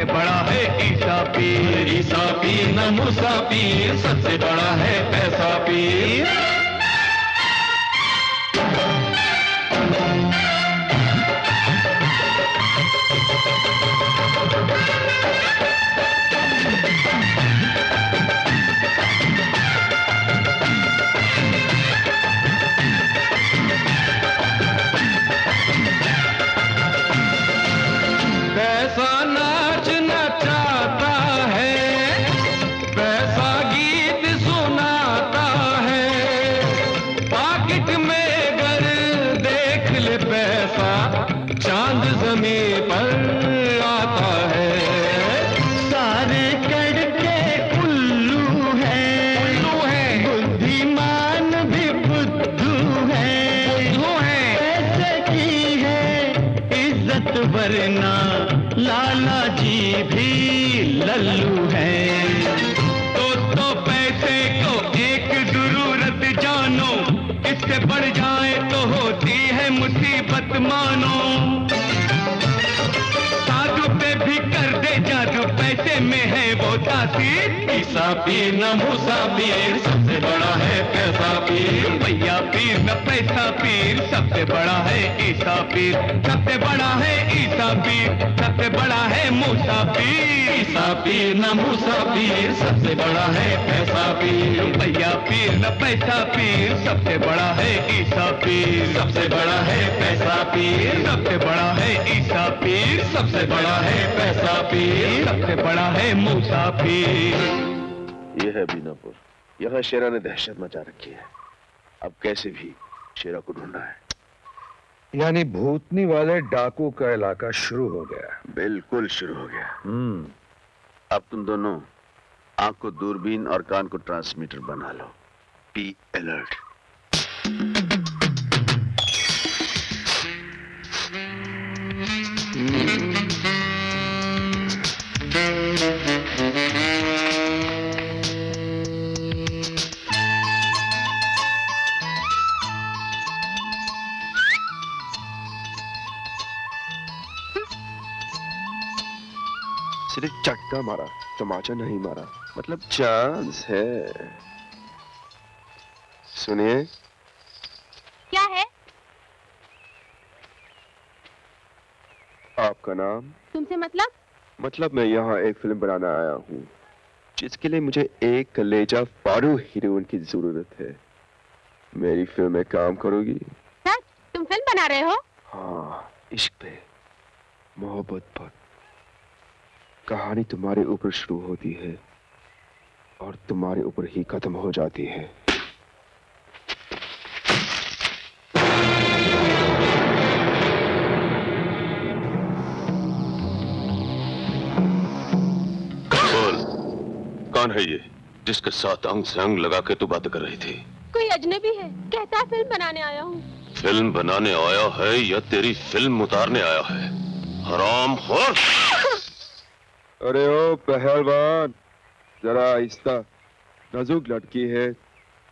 सबसे बड़ा है ईसा पीर। ईसा पीर न मूसा पीर, सबसे बड़ा है पैसा पीर। पीर न मूसा पीर सबसे बड़ा है पैसा पीर भैया पीर न पैसा पीर सबसे बड़ा है ईसा पीर सबसे बड़ा है ईसा पीर सबसे बड़ा है मूसा पीर ईसा पीर न मूसा पीर सबसे बड़ा है पैसा पीर भैया पीर न पैसा पीर सबसे बड़ा है ईसा पीर सबसे बड़ा है पैसा पीर सबसे बड़ा है ईसा पीर सबसे बड़ा है पैसा पीर सबसे बड़ा है मूसा पीर ये है बीनापुर यहाँ शेरा ने दहशत मचा रखी है। अब कैसे भी शेरा को ढूंढना है। यानी भूतनी वाले डाकू का इलाका शुरू हो गया। बिल्कुल शुरू हो गया। हम्म। अब तुम दोनों आँख को दूरबीन और कान को ट्रांसमीटर बना लो। बी अलर्ट सिर्फ़ चटका मारा तमाचा नहीं मारा। मतलब चांस है। सुनिए। क्या है? आपका नाम? तुमसे मतलब? मतलब मैं यहाँ एक फ़िल्म बनाने आया हूँ जिसके लिए मुझे एक कलेजा फाड़ू हीरोइन की ज़रूरत है। मेरी फ़िल्म में काम करोगी? सच? तुम फ़िल्म बना रहे हो? हाँ इश्क पे मोहब्बत पर। कहानी तुम्हारे ऊपर शुरू होती है और तुम्हारे ऊपर ही खत्म हो जाती है। बोल कौन है ये? जिसके साथ अंग से अंग लगा के तू बात कर रही थी। कोई अजनबी है? कहता है फ़िल्म बनाने आया हूँ। फ़िल्म बनाने आया है या तेरी फ़िल्म उतारने आया है? हराम खोर! *laughs* अरे ओ पहलवान जरा आहिस्ता नाजुक लड़की है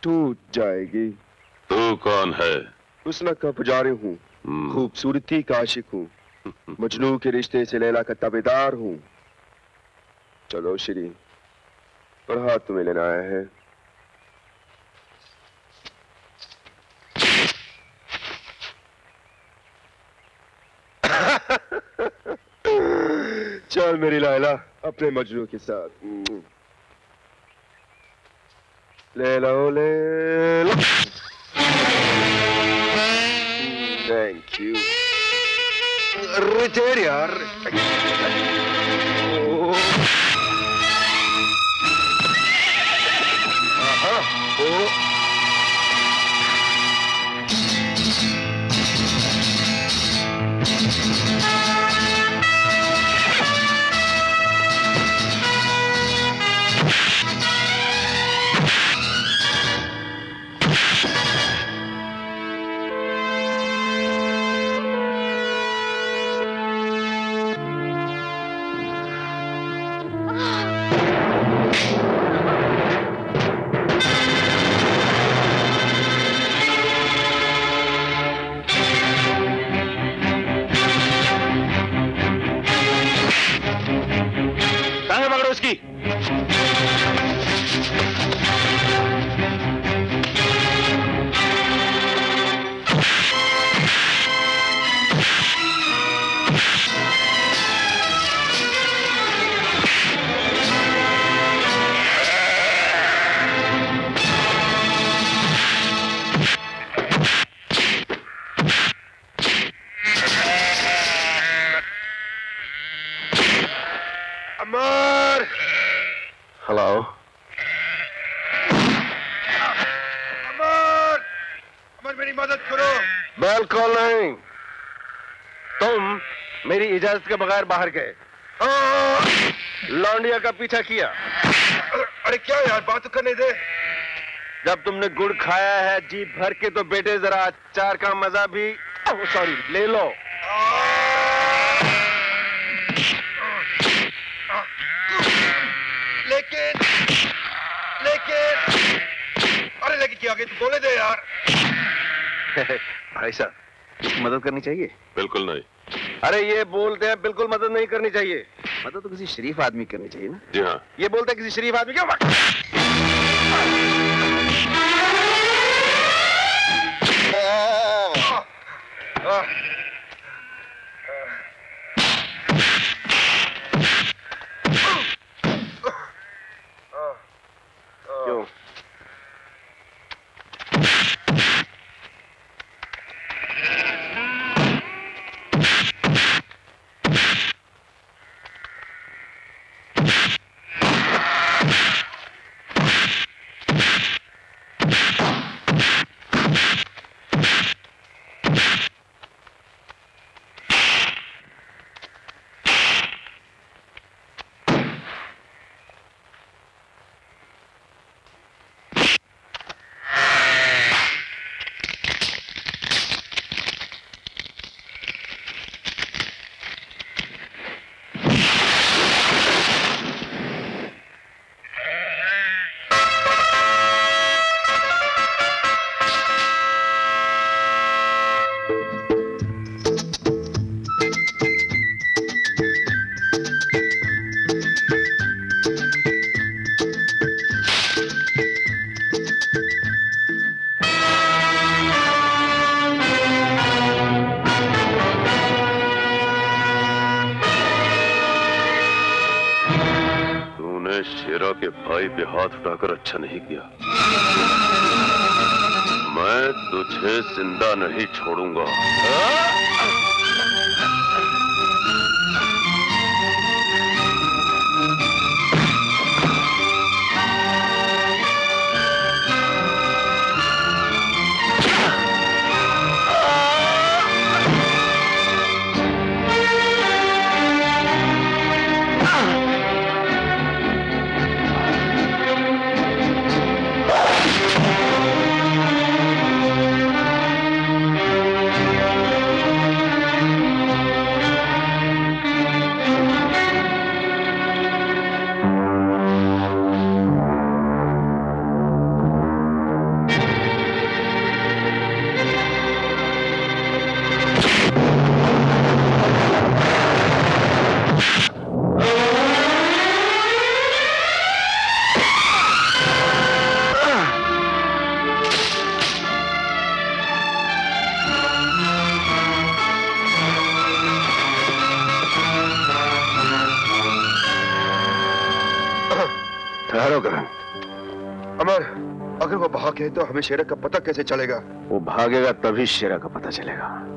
टूट जाएगी। तू कौन है? उसना का पुजारी हूँ खूबसूरती का आशिक हूँ *laughs* मजनू के रिश्ते से लैला का तबेदार हूँ। चलो श्री और हाथ तुम्हें लेना आया है। चल मेरी लायला अपने मजनू के साथ। ले लो ले लो थैंक यू रिटेर यार। इजाज़त के बगैर बाहर गए। लौंडिया का पीछा किया। अरे क्या यार बात तो करने दे। जब तुमने गुड़ खाया है जी भर के तो बेटे जरा अचार का मज़ा भी सॉरी ले लो। लेकिन लेकिन अरे लेकिन क्या आगे बोले दे यार। *laughs* भाई साहब मदद करनी चाहिए? बिल्कुल नहीं। अरे ये बोलते हैं बिल्कुल मदद नहीं करनी चाहिए। मदद तो किसी शरीफ आदमी की करनी चाहिए ना। जी हाँ। ये बोलते हैं किसी शरीफ आदमी क्या क्यों पे हाथ उठाकर अच्छा नहीं किया। मैं तुझे ज़िंदा नहीं छोड़ूँगा। हमें शेरा का पता कैसे चलेगा? वो भागेगा तभी शेरा का पता चलेगा।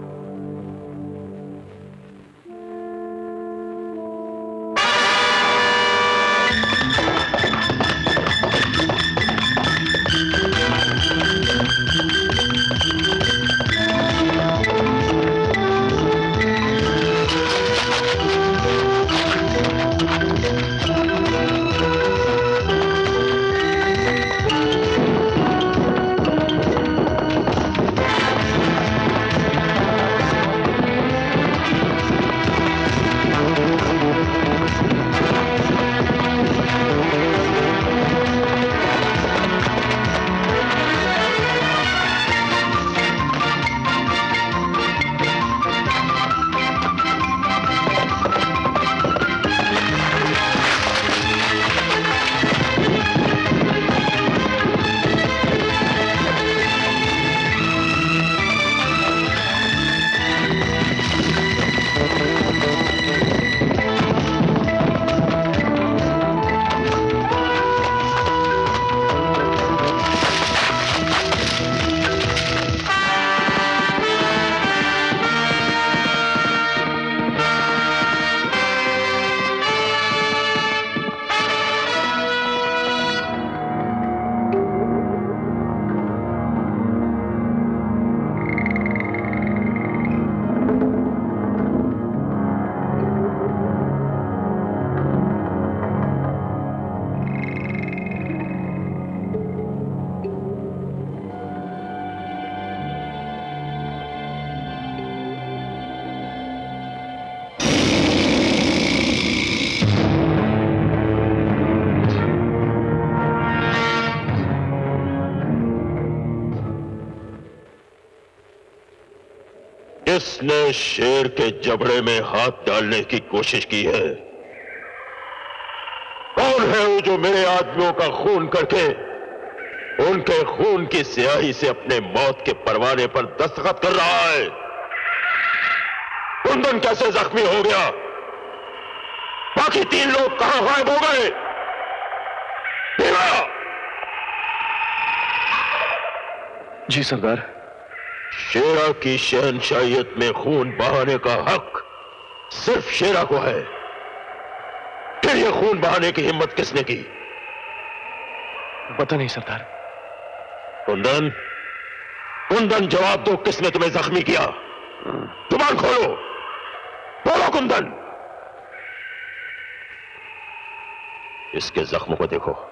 किसने शेर के जबड़े में हाथ डालने की कोशिश की है? कौन है वो जो मेरे आदमियों का खून करके उनके खून की स्याही से अपने मौत के परवाने पर दस्तखत कर रहा है? कुंदन कैसे जख्मी हो गया? बाकी तीन लोग कहाँ गायब हो गए? जी, सरदार। शेरा की शहनशाहियत में खून बहाने का हक सिर्फ़ शेरा को है। फिर यह खून बहाने की हिम्मत किसने की? पता नहीं सरदार। कुंदन कुंदन जवाब दो किसने तुम्हें जख्मी किया? ज़ुबान खोलो। बोलो कुंदन। इसके जख्म को देखो।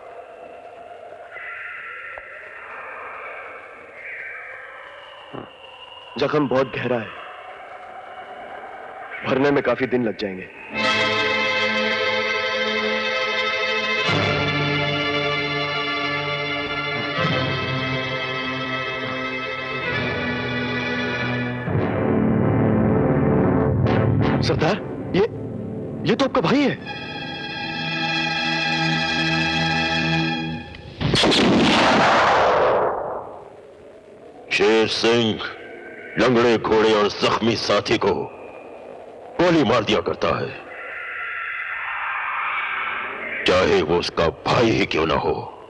जख्म बहुत गहरा है। भरने में काफ़ी दिन लग जाएँगे। सरदार, ये ये तो आपका भाई है। शेर सिंह लंगड़े, घोड़े और जख्मी साथी को गोली मार दिया करता है। चाहे वो उसका भाई ही क्यों ना हो।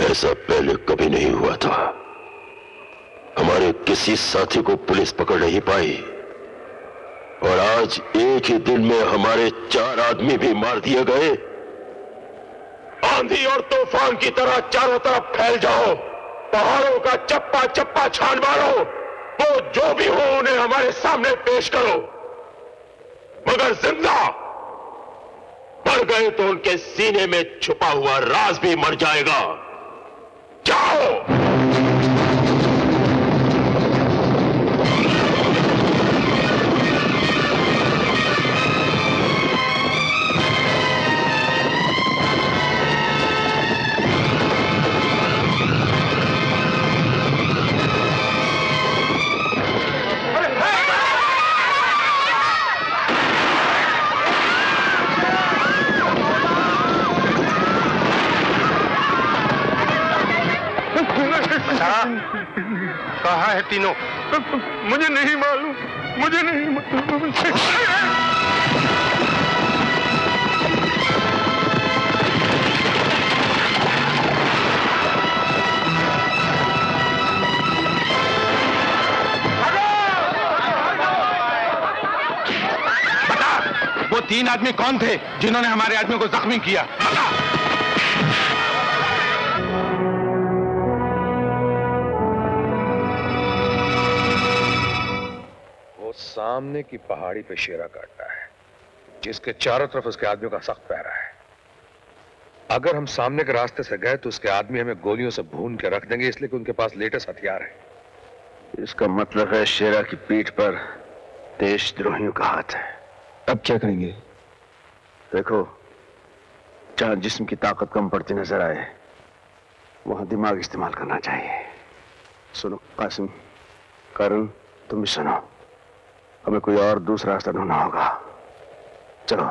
ऐसा पहले कभी नहीं हुआ था। हमारे किसी साथी को पुलिस पकड़ नहीं पाई। और आज एक ही दिन में हमारे चार आदमी भी मार दिए गए। आंधी और तूफ़ान की तरह चारों तरफ़ फैल जाओ। पहाड़ों का चप्पा चप्पा छान मारो। वो जो भी हो उन्हें हमारे सामने पेश करो। मगर ज़िंदा मर गए तो उनके सीने में छुपा हुआ राज भी मर जाएगा। जाओ! कहा है तीनों? मुझे नहीं मालूम। मुझे नहीं मालूम। वो तीन आदमी कौन थे जिन्होंने हमारे आदमी को जख्मी किया? बता! सामने की पहाड़ी पे शेरा काटता है जिसके चारों तरफ़ उसके आदमियों का सख्त पैरा है। अगर हम सामने के रास्ते से गए तो उसके आदमी हमें गोलियों से भून के रख देंगे इसलिए कि उनके पास लेटेस्ट हथियार है। इसका मतलब है शेरा की पीठ पर देशद्रोहियों का हाथ है। अब क्या करेंगे? देखो जहाँ जिस्म की ताकत कम पड़ती नज़र आए वहाँ दिमाग इस्तेमाल करना चाहिए। सुनो कासिम करण तुम भी सुनो। हमें कोई और दूसरा रास्ता ढूंढना होगा। चलो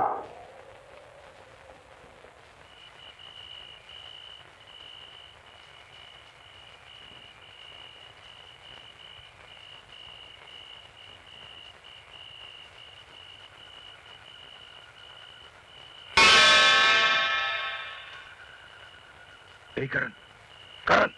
करण करण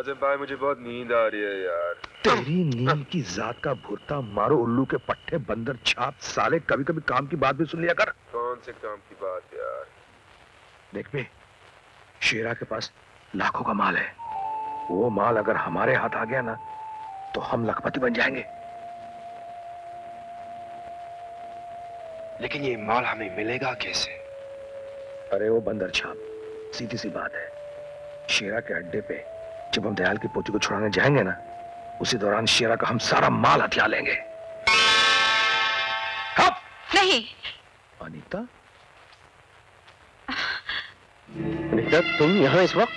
आज़म भाई मुझे बहुत नींद आ रही है यार। तेरी नींद की जात का भुरता मारो उल्लू के पट्टे बंदर छाप साले कभी कभी काम की बात भी सुन लिया कर। कौन से काम की बात यार? देख बे शेरा के पास लाखों का माल है। वो माल अगर हमारे हाथ आ गया ना तो हम लखपति बन जाएँगे। लेकिन ये माल हमें मिलेगा कैसे? अरे वो बंदर छाप सीधी सी बात है। शेरा के अड्डे पे जब हम दयाल की पोती को छुड़ाने जाएँगे ना उसी दौरान शेरा का हम सारा माल हथिया लेंगे। नहीं। अनीता? अनीता तुम यहाँ इस वक्त?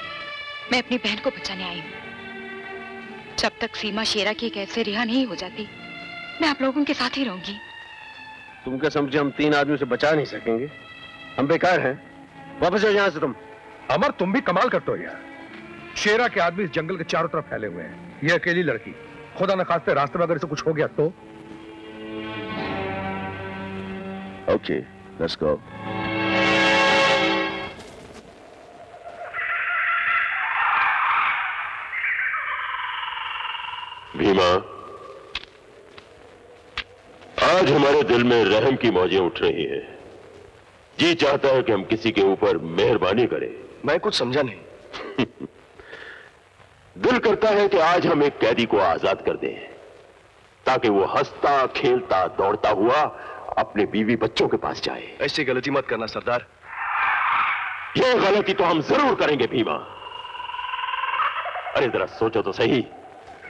मैं अपनी बहन को बचाने आई हूँ। जब तक सीमा शेरा की कैद से रिहा नहीं हो जाती मैं आप लोगों के साथ ही रहूँगी। तुम क्या समझे हम तीन आदमी से बचा नहीं सकेंगे? हम बेकार हैं। वापस जाओ यहाँ से तुम। अमर तुम भी कमाल करते हो यार। शेरा के आदमी इस जंगल के चारों तरफ़ फैले हुए हैं। ये अकेली लड़की। खुदा न खास्ते रास्ते में अगर इसे कुछ हो गया तो? ओके लेट्स गो भीमा आज हमारे दिल में रहम की मौजें उठ रही हैं। जी चाहता है कि हम किसी के ऊपर मेहरबानी करें। मैं कुछ समझा नहीं। *laughs* दिल करता है कि आज हम एक कैदी को आज़ाद कर दें ताकि वो हंसता खेलता दौड़ता हुआ अपने बीवी बच्चों के पास जाए। ऐसी गलती मत करना सरदार। ये गलती तो हम ज़रूर करेंगे भीमा। अरे जरा सोचो तो सही।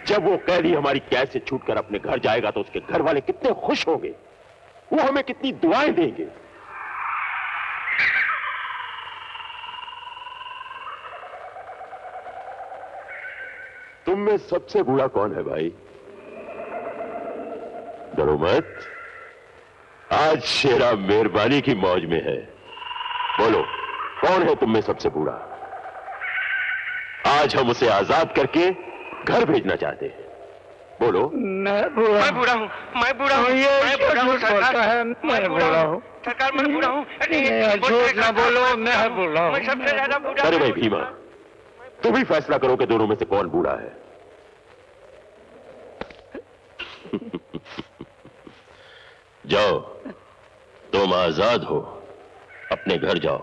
जब वो कैदी हमारी कैद से छूटकर अपने घर जाएगा तो उसके घर वाले कितने खुश होंगे। वो हमें कितनी दुआएँ देंगे। तुम में सबसे बूढ़ा कौन है भाई? डरो मत। आज शेरा मेहरबानी की मौज में है। बोलो कौन है तुम में सबसे बूढ़ा? आज हम उसे आज़ाद करके घर भेजना चाहते हैं। बोलो। मैं बूढ़ा मैं बूढ़ा हूँ मैं बूढ़ा हूँ ये मैं बूढ़ा हूँ बोलता है मैं बूढ़ा हूँ सरकार मैं बूढ़ा हूँ। नहीं, झूठ ना बोलो मैं बूढ़ा हूँ। मैं सबसे ज़्यादा बूढ़ा अरे भाई भीमा तुम ही फैसला करो कि दोनों में से कौन बूढ़ा है। *laughs* जाओ तुम आज़ाद हो अपने घर जाओ।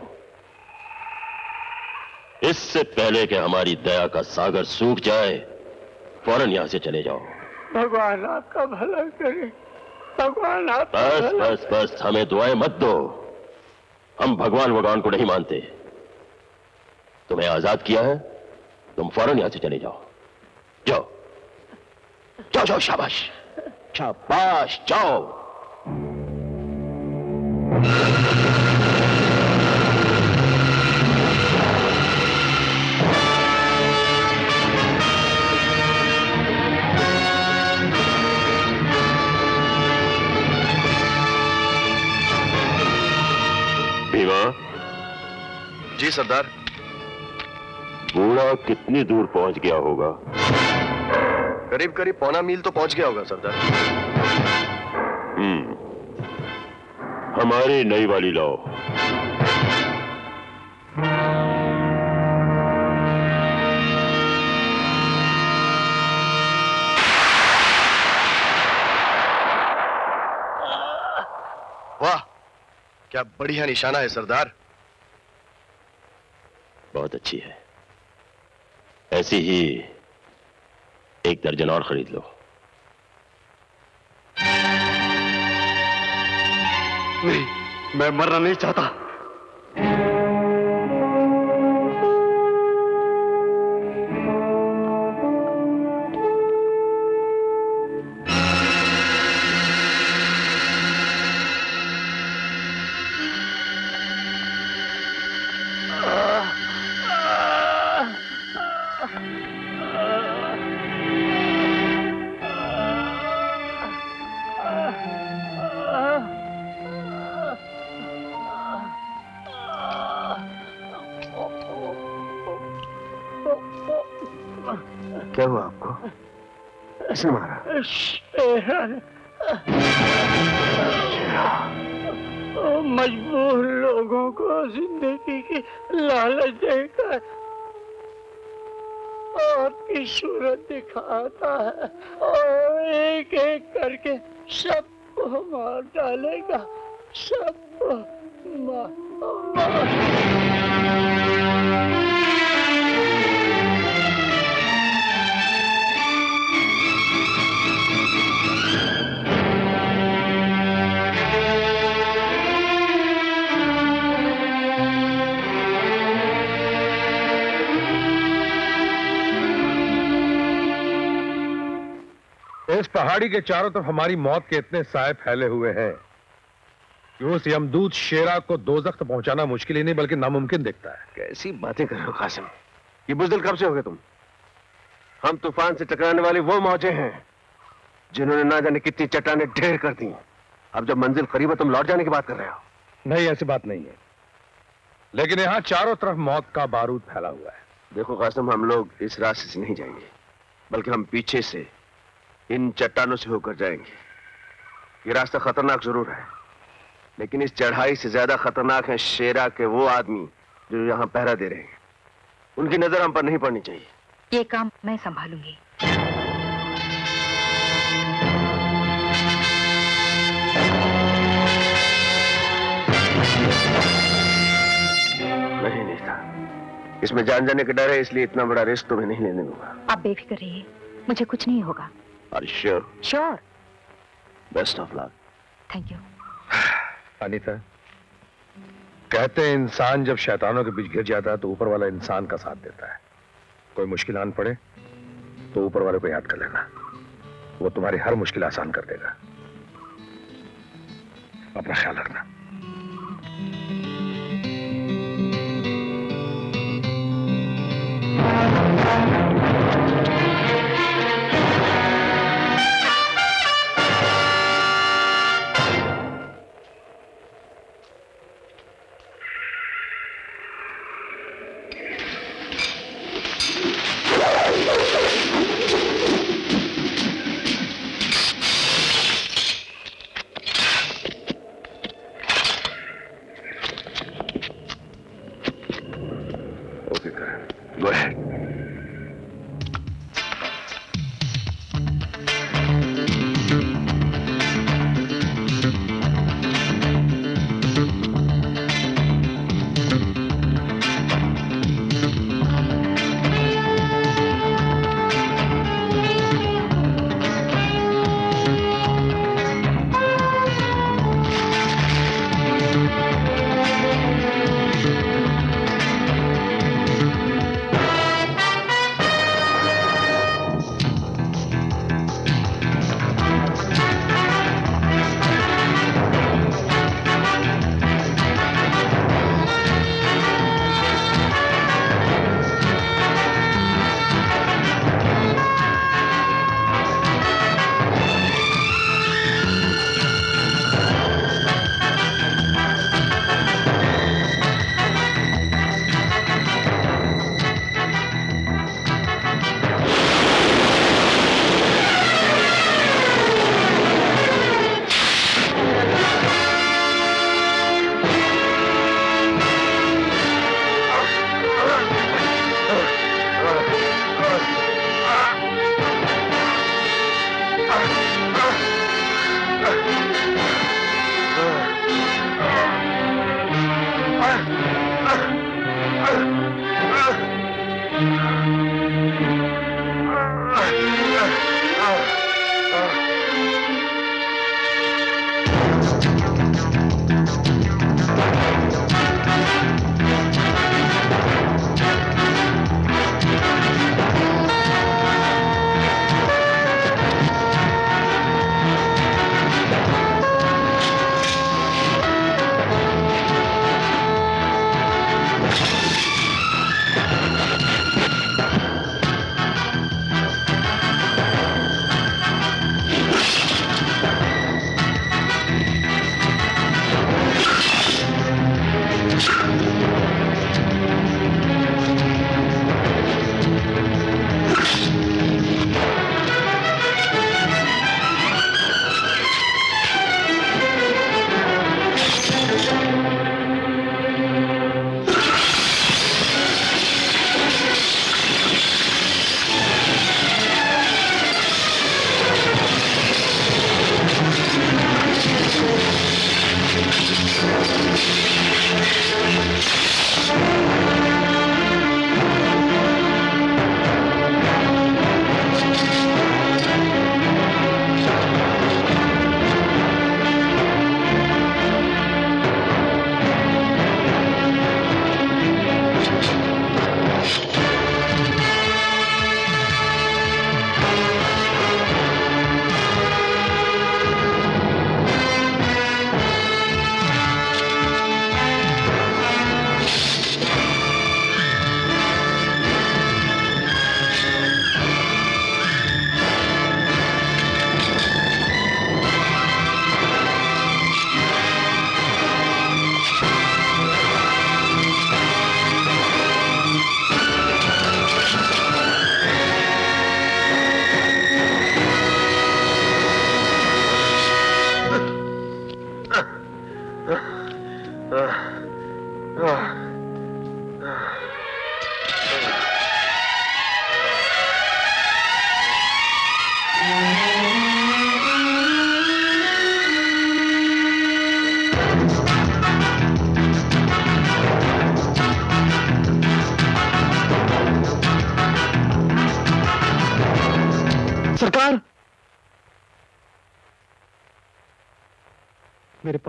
इससे पहले कि हमारी दया का सागर सूख जाए फ़ौरन यहाँ से चले जाओ। भगवान आपका भला करे। भगवान आपका बस बस बस हमें दुआएँ मत दो। हम भगवान भगवान को नहीं मानते। तुम्हें आज़ाद किया है तुम फ़ौरन यहाँ से चले जाओ। जाओ। जाओ जाओ शाबाश। शाबाश जाओ। भीमा? जी सरदार। बूढ़ा कितनी दूर पहुँच गया होगा? करीब करीब पौना मील तो पहुँच गया होगा सरदार। हम्म। हमारी नई वाली लाओ। वाह क्या बढ़िया निशाना है सरदार। बहुत अच्छी है। ऐसी ही एक दर्जन और खरीद लो। नहीं मैं मरना नहीं चाहता। डालेगा। सबको मार, पहाड़ी के चारों तरफ़ हमारी मौत के इतने साय फैले हुए हैं कि उस यमदूत शेरा को दोजख तक पहुंचाना मुश्किल ही नहीं बल्कि नामुमकिन दिखता है। कैसी बातें कर रहे हो कासिम? ये बुजदिल कब से हो गए तुम? हम तूफ़ान से टकराने वाली वो मौजें हैं जिन्होंने ना जाने कितनी चट्टाने ढेर कर दी। अब जब मंजिल करीब है तुम लौट जाने की बात कर रहे हो। नहीं ऐसी बात नहीं है। लेकिन यहाँ चारों तरफ़ मौत का बारूद फैला हुआ है। देखो कासिम हम लोग इस रास्ते से नहीं जाएँगे बल्कि हम पीछे से इन चट्टानों से होकर जाएँगे। ये रास्ता खतरनाक ज़रूर है। लेकिन इस चढ़ाई से ज़्यादा खतरनाक है शेरा के वो आदमी जो यहाँ पहरा दे रहे हैं। उनकी नज़र हम पर नहीं पड़नी चाहिए। ये काम मैं संभालूँगी। नहीं नहीं था। इसमें जान जाने का डर है इसलिए इतना बड़ा रिस्क तुम्हें नहीं लेने दूँगा। आप बेफिक्र रहिए। मुझे कुछ नहीं होगा। और sure sure best of luck thank you Anita कहते हैं इंसान जब शैतानों के बीच गिर जाता है तो ऊपर वाला इंसान का साथ देता है। कोई मुश्किल आन पड़े तो ऊपर वाले को याद कर लेना। वो तुम्हारी हर मुश्किल आसान कर देगा। अपना ख्याल रखना।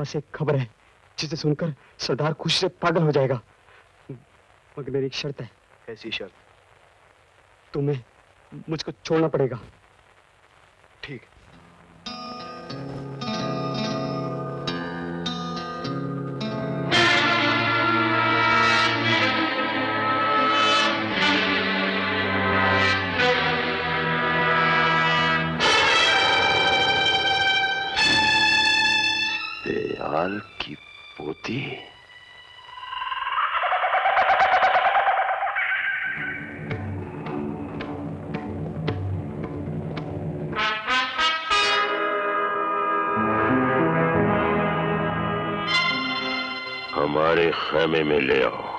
पास एक खबर है जिसे सुनकर सरदार खुशी से पागल हो जाएगा। मगर मेरी एक शर्त है। कैसी शर्त? तुम्हें मुझको छोड़ना पड़ेगा। दयाल की पोती। हमारे खेमे में ले आओ।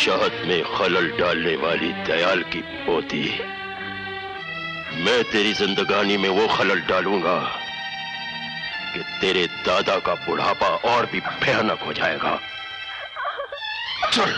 बादशाहत में खलल डालने वाली दयाल की पोती। मैं तेरी जिंदगानी में वो खलल डालूँगा कि तेरे दादा का बुढ़ापा और भी भयानक हो जाएगा। चल।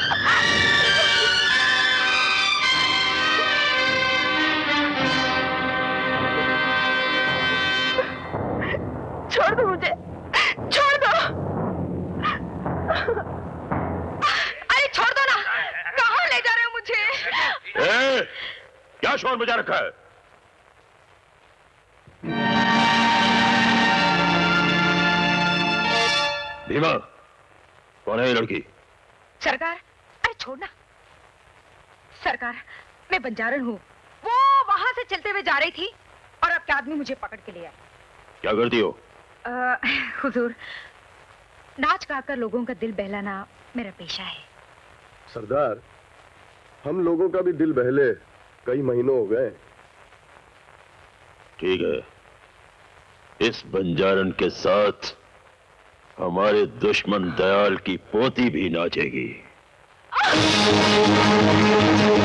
क्या शोर बजा रखा है। भीमा कौन है ये लड़की? सरकार अरे छोड़ना सरकार मैं बंजारन हूँ। वो वहाँ से चलते हुए जा रही थी और आपके आदमी मुझे पकड़ के ले आए? क्या करती हो? हुजूर नाच गाकर लोगों का दिल बहलाना मेरा पेशा है। सरदार हम लोगों का भी दिल बहले। कई महीनों हो गए। ठीक है। इस बंजारन के साथ हमारे दुश्मन दयाल की पोती भी नाचेगी। *laughs*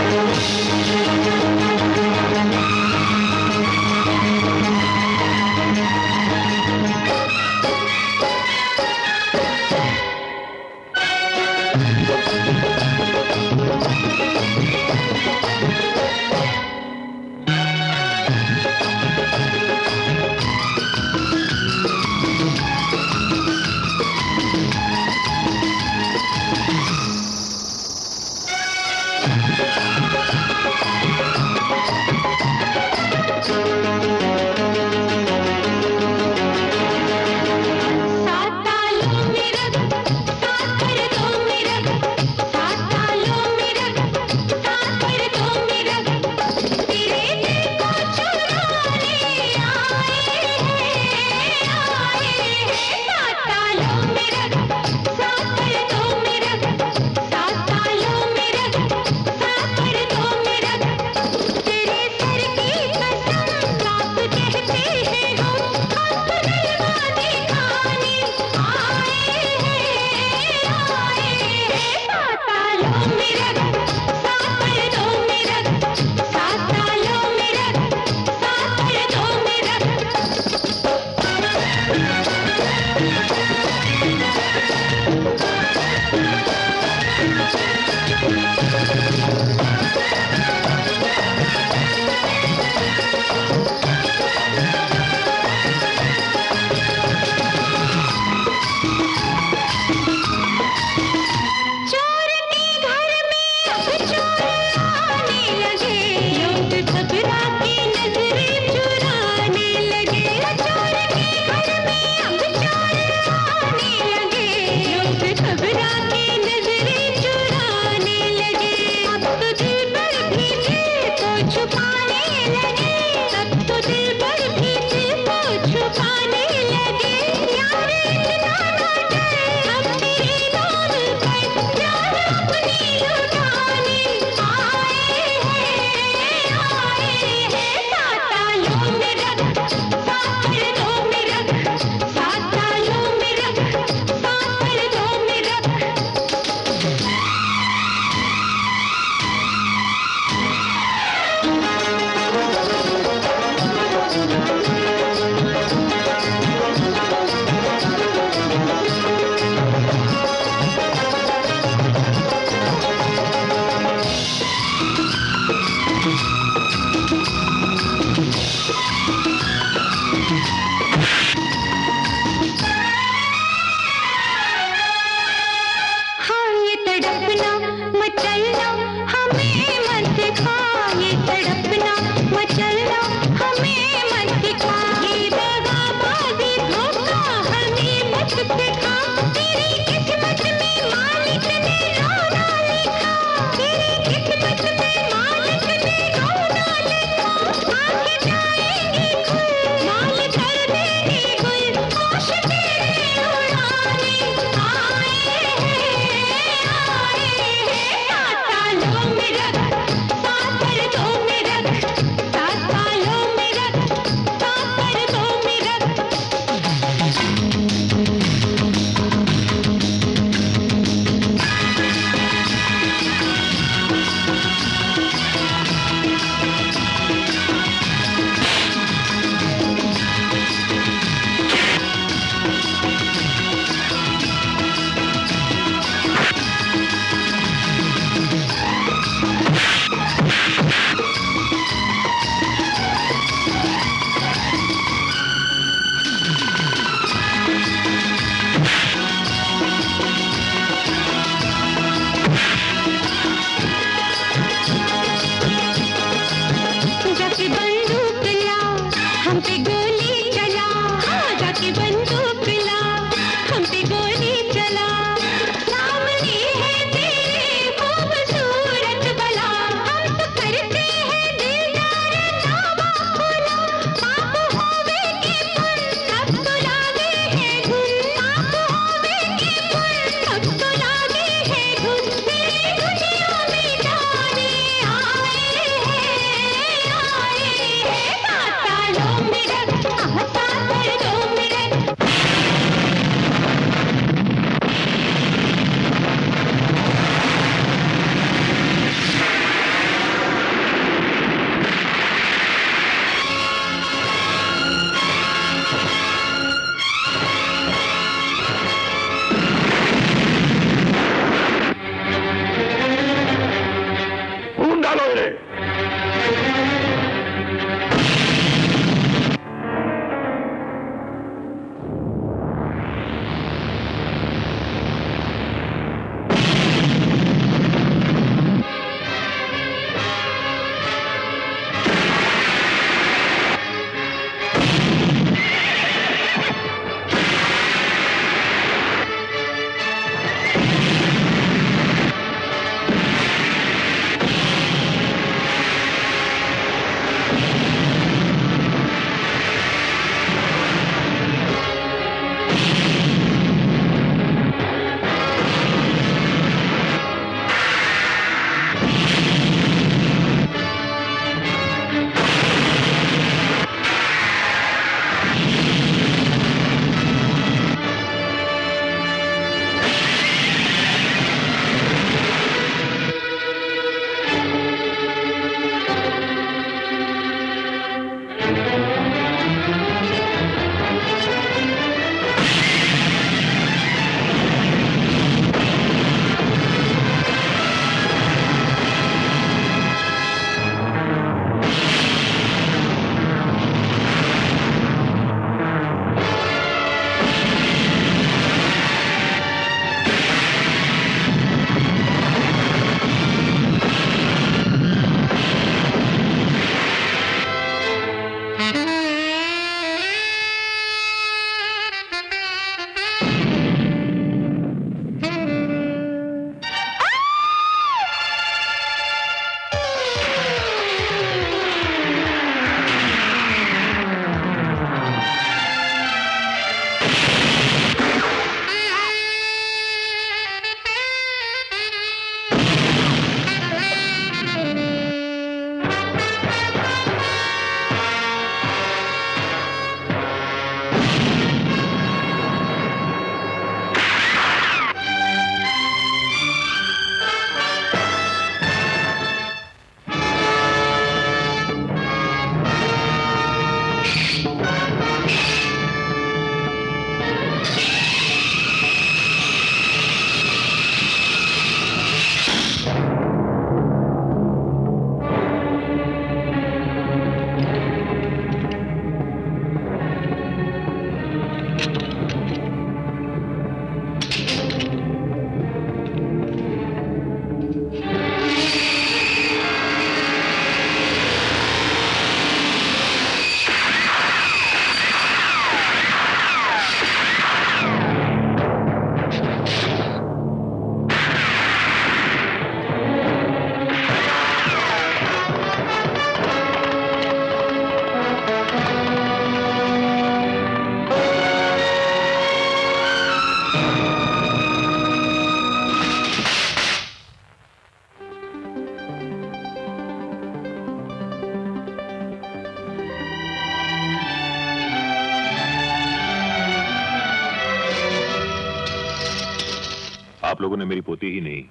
लोगों ने मेरी पोती ही नहीं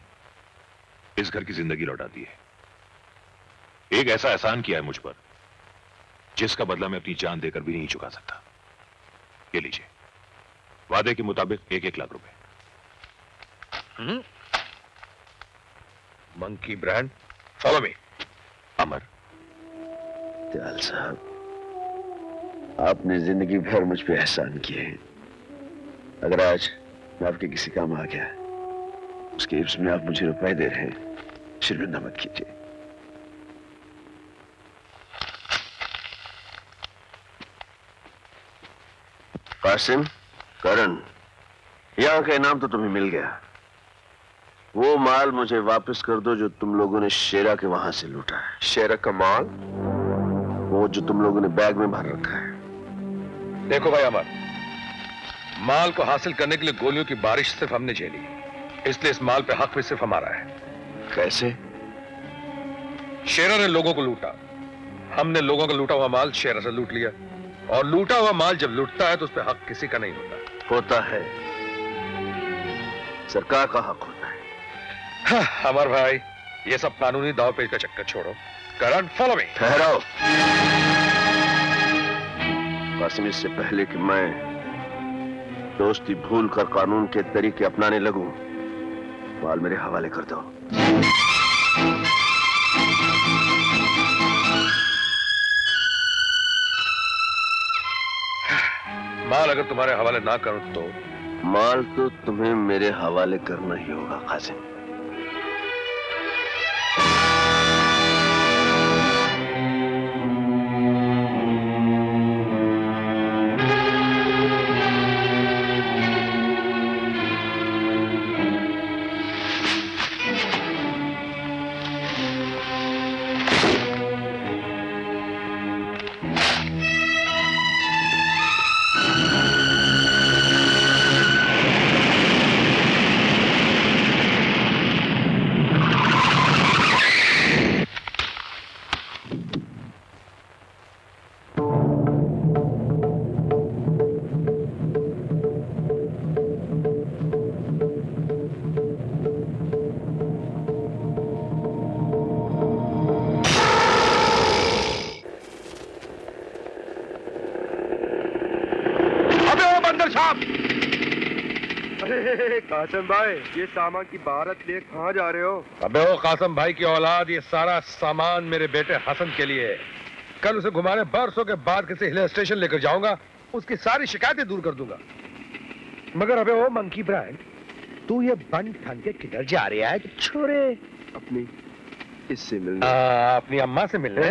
इस घर की ज़िंदगी लौटा दी है। एक ऐसा एहसान किया है मुझ पर जिसका बदला मैं अपनी जान देकर भी नहीं चुका सकता। ये लीजिए वादे के मुताबिक एक एक लाख रुपए। Monkey brand follow me Amar. Dayal साहब आपने ज़िंदगी भर मुझ पे एहसान किए हैं। अगर आज मैं आपके किसी काम आ गया उसके हिफ्स में आप मुझे रुपए दे रहे हैं। शर्मिंदा मत कीजिए। कासिम करण यहाँ का इनाम तो तुम्हें मिल गया। वो माल मुझे वापस कर दो जो तुम लोगों ने शेरा के वहाँ से लूटा है। शेरा का माल? वो जो तुम लोगों ने बैग में भर रखा है। देखो भाई अमर माल को हासिल करने के लिए गोलियों की बारिश सिर्फ़ हमने झेली। इसलिए इस माल पे हक भी सिर्फ़ हमारा है। कैसे? शेरा ने लोगों को लूटा। हमने लोगों का लूटा हुआ माल शेरा से लूट लिया। और लूटा हुआ माल जब लूटता है तो उस पर हक किसी का नहीं होता। होता है। सरकार का हक होता है। हाँ, अमर भाई ये सब कानूनी दाव पेच का चक्कर छोड़ो। करण फॉलो मी ठहरो कासिम इससे पहले कि मैं दोस्ती भूल कर कानून के तरीके अपनाने लगूं माल मेरे हवाले कर दो। माल अगर तुम्हारे हवाले ना करूँ तो? माल तो तुम्हें मेरे हवाले करना ही होगा कासिम। कासम भाई ये सामान की बारत लिए कहाँ जा रहे हो? अबे ओ कासम भाई की औलाद ये सारा सामान मेरे बेटे हसन के लिए है। कल उसे घुमाने बरसों के बाद किसी हिल स्टेशन लेकर जाऊँगा उसकी सारी शिकायतें दूर कर दूँगा। मगर अबे ओ मंकी ब्रांड तू ये बन ठन के किधर जा रहा है? छोरे अपनी इससे मिलने। आ, अपनी अम्मा से मिलने?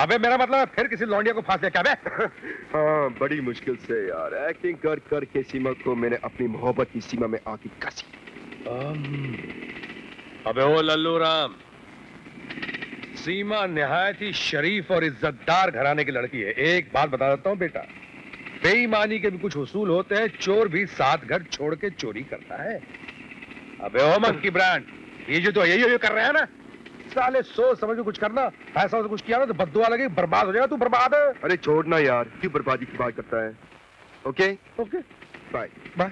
अबे मेरा मतलब है फिर किसी लौंडिया को फांस लिया क्या बे? *laughs* हाँ बड़ी मुश्किल से यार। एक्टिंग कर कर के सीमा को मैंने अपनी मोहब्बत की सीमा में आके कसी। अबे ओ लल्लू राम सीमा निहायत ही शरीफ और इज्जतदार घराने की लड़की है। एक बात बता देता हूँ बेटा बेईमानी के भी कुछ उसूल होते हैं चोर भी सात घर छोड़ के चोरी करता है। अबे ओ मंकी ब्रांड ये जो तो यही कर रहे हैं ना? साले सोच समझ कुछ करना। ऐसा कुछ किया ना तो बदुआ लगे बर्बाद हो जाएगा तू बर्बाद है। अरे छोड़ना यार क्यों बर्बादी की बात करता है? Okay okay bye bye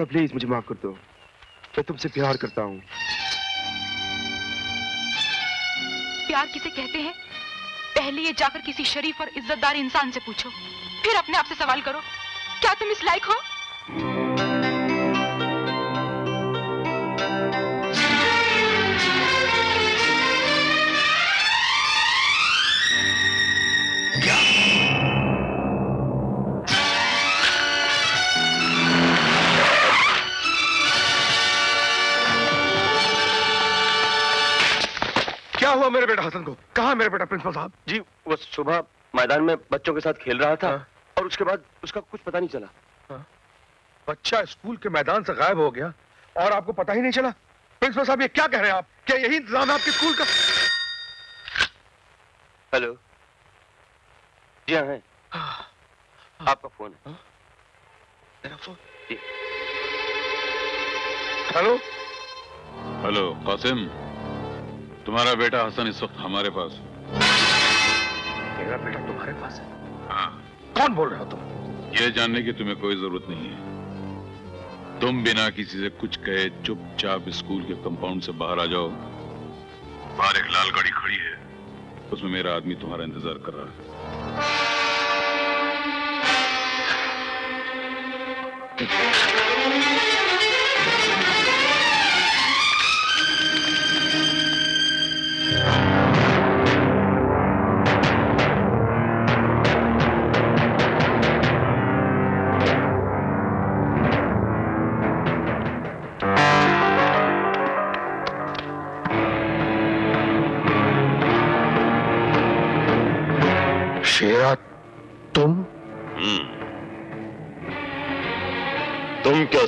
Seema please मुझे माफ़ कर दो। मैं तुमसे प्यार करता हूँ। प्यार किसे कहते हैं? पहले ये जाकर किसी शरीफ और इज्जतदार इंसान से पूछो। फिर अपने आप से सवाल करो। क्या तुम इस लायक हो? हुआ मेरे बेटा हसन को। कहा मेरे बेटा प्रिंसिपल साहब? जी वो सुबह मैदान में बच्चों के साथ खेल रहा था और उसके बाद उसका कुछ पता नहीं चला। बच्चा स्कूल के मैदान से गायब हो गया और आपको पता ही नहीं चला। प्रिंसिपल साहब ये क्या कह रहे हैं आप? क्या यही इंतज़ाम है आपके स्कूल का? हेलो। जी हाँ है। आपका फ़ोन है। मेरा फ़ोन? हेलो? हेलो कासिम। तुम्हारा बेटा हसन इस वक्त हमारे पास है। मेरा बेटा तुम्हारे पास है? हाँ। कौन बोल रहे हो तुम? ये जानने की तुम्हें कोई ज़रूरत नहीं है। तुम बिना किसी से कुछ कहे चुपचाप स्कूल के कंपाउंड से बाहर आ जाओ। बाहर एक लाल गाड़ी खड़ी है। उसमें मेरा आदमी तुम्हारा इंतज़ार कर रहा है।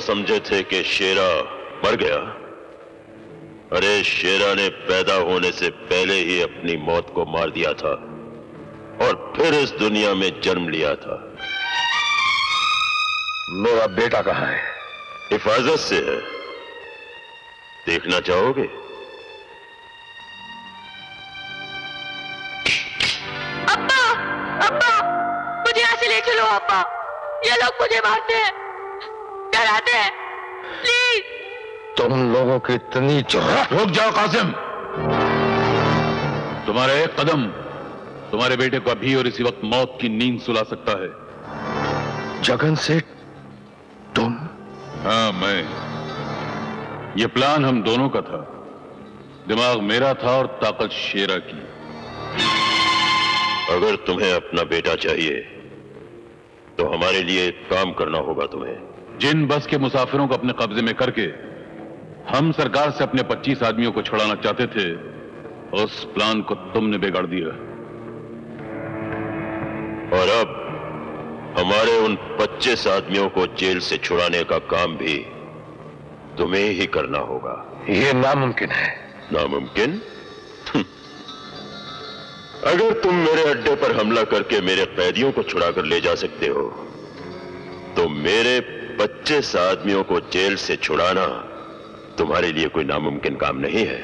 समझे थे कि शेरा मर गया। अरे, शेरा ने पैदा होने से पहले ही अपनी मौत को मार दिया था और फिर इस दुनिया में जन्म लिया था। मेरा बेटा कहाँ है? हिफाजत से है। देखना चाहोगे? अब्बा अब्बा, मुझे यहाँ से ले चलो, अब्बा। ये लोग मुझे मारते हैं। डराते हैं। प्लीज़ तुम लोगों की इतनी ज़रूरत रुक जाओ कासिम। तुम्हारा एक कदम तुम्हारे बेटे को अभी और इसी वक्त मौत की नींद सुला सकता है। जगन से तुम? हाँ मैं। ये प्लान हम दोनों का था। दिमाग मेरा था और ताकत शेरा की। अगर तुम्हें अपना बेटा चाहिए तो हमारे लिए काम करना होगा तुम्हें। जिन बस के मुसाफिरों को अपने कब्जे में करके हम सरकार से अपने 25 आदमियों को छुड़ाना चाहते थे उस प्लान को तुमने बिगाड़ दिया। और अब हमारे उन 25 आदमियों को जेल से छुड़ाने का काम भी तुम्हें ही करना होगा। यह नामुमकिन है। नामुमकिन? अगर तुम मेरे अड्डे पर हमला करके मेरे कैदियों को छुड़ाकर ले जा सकते हो तो मेरे 25 आदमियों को जेल से छुड़ाना तुम्हारे लिए कोई नामुमकिन काम नहीं है।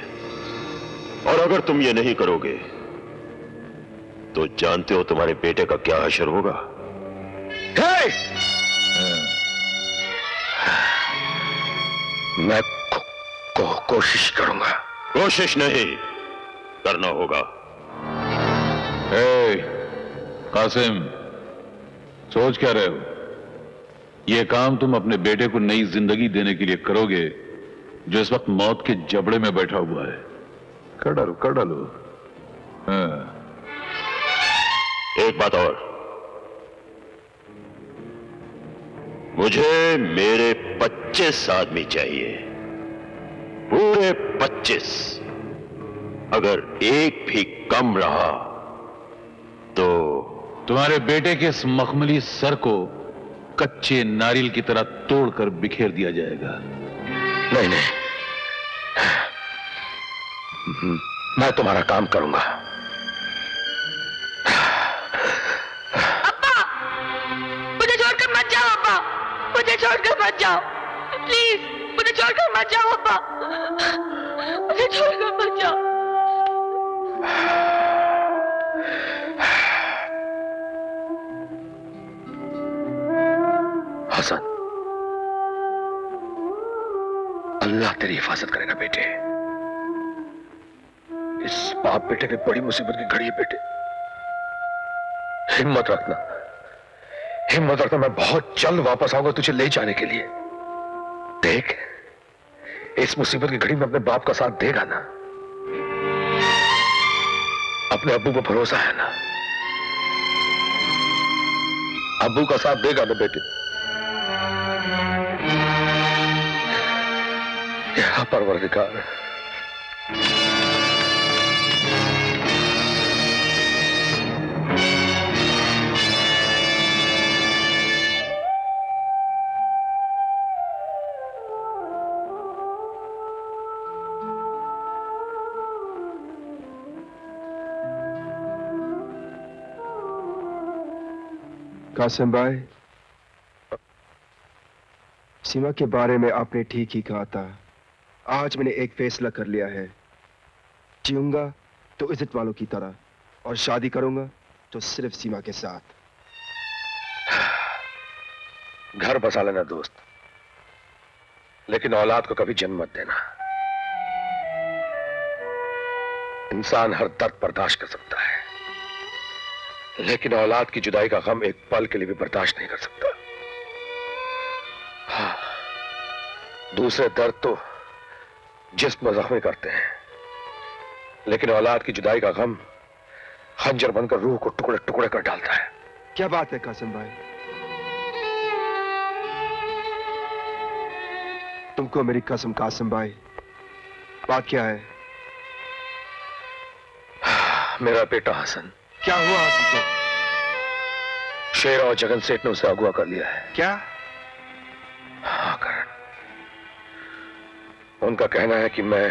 और अगर तुम ये नहीं करोगे तो जानते हो तुम्हारे बेटे का क्या हशर होगा। hey! मैं को, को, कोशिश करूँगा। कोशिश नहीं करना होगा। ए, कासिम सोच क्या रहे हो? यह काम तुम अपने बेटे को नई ज़िंदगी देने के लिए करोगे जो इस वक्त मौत के जबड़े में बैठा हुआ है। कर डालो कर डालो हाँ। एक बात और। मुझे मेरे 25 आदमी चाहिए। पूरे 25 अगर एक भी कम रहा तो तुम्हारे बेटे के इस मखमली सर को कच्चे नारियल की तरह तोड़कर बिखेर दिया जाएगा। नहीं नहीं। मैं तुम्हारा काम करूँगा। अब्बा मुझे छोड़कर मत जाओ अब्बा मुझे छोड़कर मत जाओ। प्लीज़ मुझे छोड़कर मत जाओ अब्बा मुझे छोड़कर मत जाओ। हसन। अल्लाह तेरी हिफाजत करेगा, बेटे। इस बाप बेटे की बड़ी मुसीबत की घड़ी है, बेटे। हिम्मत रखना। हिम्मत रखना, मैं बहुत जल्द वापस आऊँगा तुझे ले जाने के लिए। देख, इस मुसीबत की घड़ी में अपने बाप का साथ देगा ना? अपने अबू पर भरोसा है ना? अबू का साथ देगा ना, बेटे? या परवरदिगार। कासिम भाई सीमा के बारे में आपने ठीक ही कहा था। आज मैंने एक फैसला कर लिया है। जीऊँगा तो इज़्ज़त वालों की तरह और शादी करूँगा तो सिर्फ़ सीमा के साथ। *sighs* घर बसा लेना दोस्त लेकिन औलाद को कभी जन्म मत देना। इंसान हर दर्द बर्दाश्त कर सकता है लेकिन औलाद की जुदाई का गम एक पल के लिए भी बर्दाश्त नहीं कर सकता। हाँ, *sighs* दूसरे दर्द तो जिस्म जख्मी करते हैं। लेकिन औलाद की जुदाई का गम खंजर बनकर रूह को टुकड़े टुकड़े कर डालता है। क्या बात है कासिम भाई? तुमको मेरी कसम कासिम भाई। बात क्या है? मेरा बेटा हसन। क्या हुआ हसन को? शेर और जगन सेठ ने उसे अगुआ कर लिया है। क्या? उनका कहना है कि मैं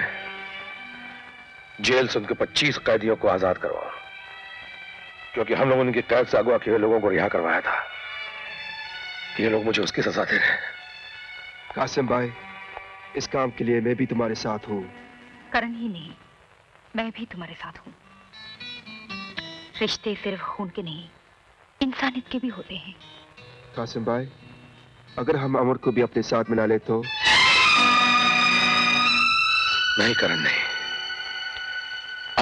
जेल से उनके 25 कैदियों को आज़ाद करवाऊं क्योंकि हम लोगों ने उनकी कैद से अगवा किए हुए लोगों को रिहा करवाया था। ये लोग मुझे उसकी सजा दे रहे हैं। कासिम भाई इस काम के लिए मैं भी तुम्हारे साथ हूँ। करण ही नहीं मैं भी तुम्हारे साथ हूँ। रिश्ते सिर्फ़ खून के नहीं इंसानियत के भी होते हैं। कासिम भाई अगर हम अमर को भी अपने साथ मिला ले तो नहीं, करण, नहीं।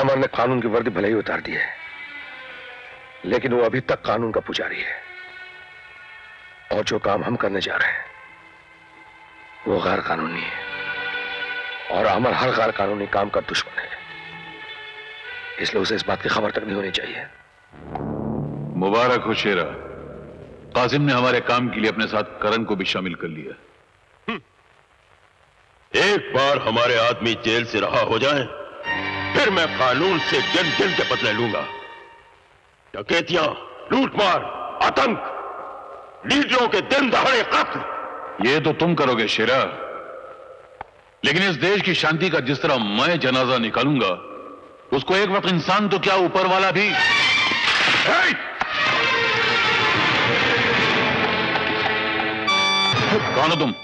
अमर ने कानून की वर्दी भले ही उतार दी है, लेकिन वो अभी तक कानून का पुजारी है। और जो काम हम करने जा रहे हैं, वो गैर कानूनी है। और अमर हर गैर कानूनी काम का दुश्मन है। इसलिए उसे इस बात की खबर तक नहीं होनी चाहिए। मुबारक हो शेरा। कासिम ने हमारे काम के लिए अपने साथ करण को भी शामिल कर लिया। एक बार हमारे आदमी जेल से रहा हो जाए फिर मैं कानून से गिन गिन के बदले लूँगा। डकैतियाँ लूटमार आतंक लीडरों के दिन दहाड़े कत्ल ये तो तुम करोगे शेरा। लेकिन इस देश की शांति का जिस तरह मैं जनाजा निकालूँगा उसको एक वक्त इंसान तो क्या ऊपर वाला भी! कौन हो तुम?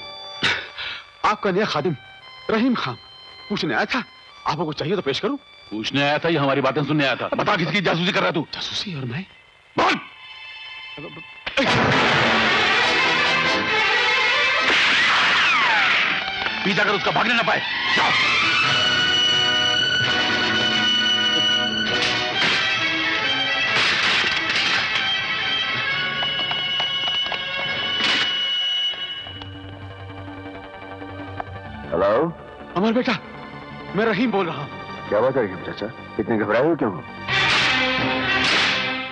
आपका नया खादिम रहीम खान। पूछने आया था आपको कुछ चाहिए तो पेश करूँ? पूछने आया था ये हमारी बातें सुनने आया था। बता किसकी जासूसी कर रहा तू? जासूसी और मैं? बोल! पीछा कर उसका भागने ना पाए। जाओ। हेलो अमर बेटा मैं रहीम बोल रहा हूँ। क्या बात है रहीम चाचा? इतने घबराए हो क्यों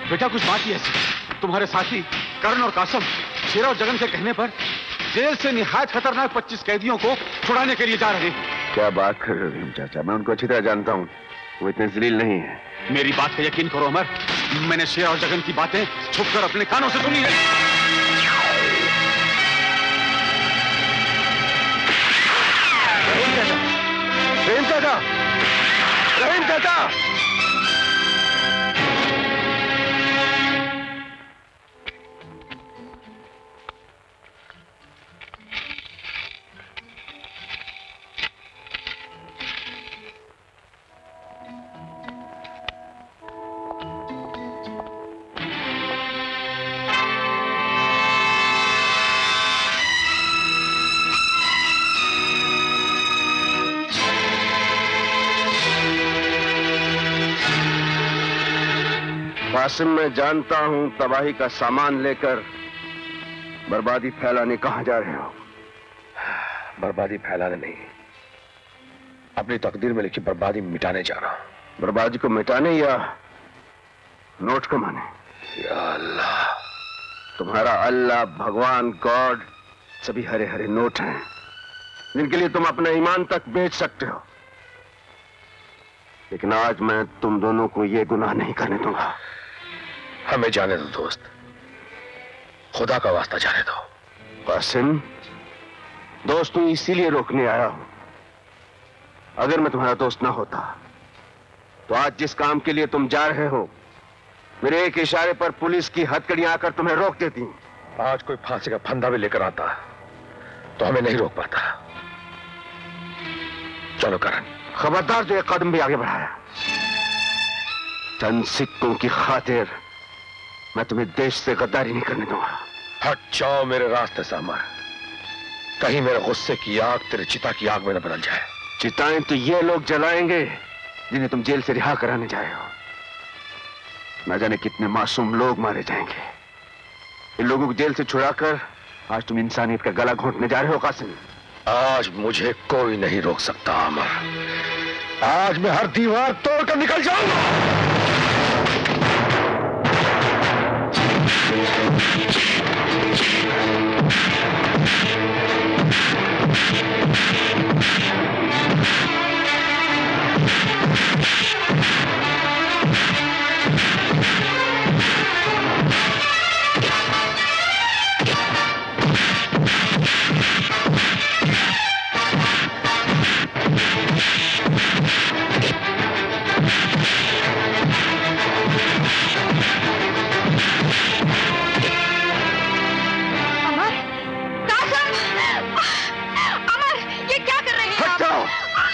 बेटा कुछ बात ही ऐसी। तुम्हारे साथी करण और कासम शेरा और जगन के कहने पर जेल से निहायत खतरनाक 25 कैदियों को छुड़ाने के लिए जा रहे हैं। क्या बात कर रहे हो रहीम चाचा? मैं उनको अच्छी तरह जानता हूँ। वो इतने जलील नहीं है। मेरी बात का यकीन करो अमर मैंने शेरा और जगन की बातें छुपकर अपने कानों से सुनी है। रहीम कासिम मैं जानता हूँ तबाही का सामान लेकर बर्बादी फैलाने कहाँ जा रहे हो? बर्बादी फैलाने नहीं। अपनी तकदीर में लिखी बर्बादी मिटाने जा रहा हूँ। बर्बादी को मिटाने या नोट कमाने या अल्लाह। तुम्हारा अल्लाह भगवान गॉड सभी हरे हरे नोट हैं। जिनके लिए तुम अपना ईमान तक बेच सकते हो। लेकिन आज मैं तुम दोनों को यह गुनाह नहीं करने दूँगा। हमें जाने दो दोस्त। खुदा का वास्ता जाने दो। कासिम दोस्त तू इसीलिए रोकने आया हूँ। अगर मैं तुम्हारा दोस्त ना होता तो आज जिस काम के लिए तुम जा रहे हो मेरे एक इशारे पर पुलिस की हथकड़ियाँ आकर तुम्हें रोक देती। आज कोई फांसी का फंदा भी लेकर आता तो हमें नहीं रोक पाता। चलो करण। खबरदार जो एक कदम भी आगे बढ़ाया। चंद सिक्कों की खातिर मैं तुम्हें देश से गद्दारी नहीं करने दूँगा। हट जाओ मेरे रास्ते से अमर। कहीं मेरे गुस्से की आग तेरे चिता की आग में न बदल जाए। चिताएँ तो ये लोग जलाएँगे जिन्हें तुम जेल से रिहा कराने जाए हो। न जाने कितने मासूम लोग मारे जाएँगे। इन लोगों को जेल से छुड़ाकर आज तुम इंसानियत का गला घोंटने जा रहे हो कासिम। आज मुझे कोई नहीं रोक सकता अमर। आज मैं हर दीवार तोड़कर निकल जाऊँगा। Thank you.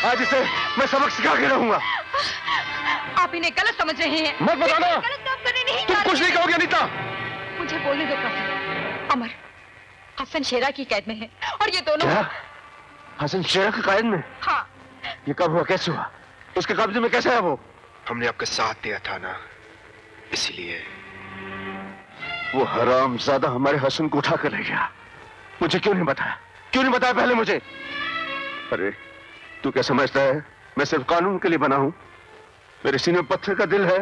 आज इसे मैं सबक सिखा के रहूँगा। आप इन्हें गलत समझ रहे हैं। मत बताना। गलत काम करने नहीं तुम कुछ नहीं कहोगे अनीता। मुझे बोलने दो कासिम अमर हसन शेरा की कैद में है और ये दोनों क्या? हसन शेरा की कायद में? हाँ। ये कब हुआ कैसे हुआ? उसके कब्जे में कैसे है वो? हमने आपका साथ दिया था ना इसलिए। वो हराम ज़्यादा हमारे हसन को उठा कर ले गया। मुझे क्यों नहीं बताया? क्यों नहीं बताया पहले मुझे? अरे तू क्या समझता है? मैं सिर्फ़ कानून के लिए बना हूँ। मेरे सीने में पत्थर का दिल है।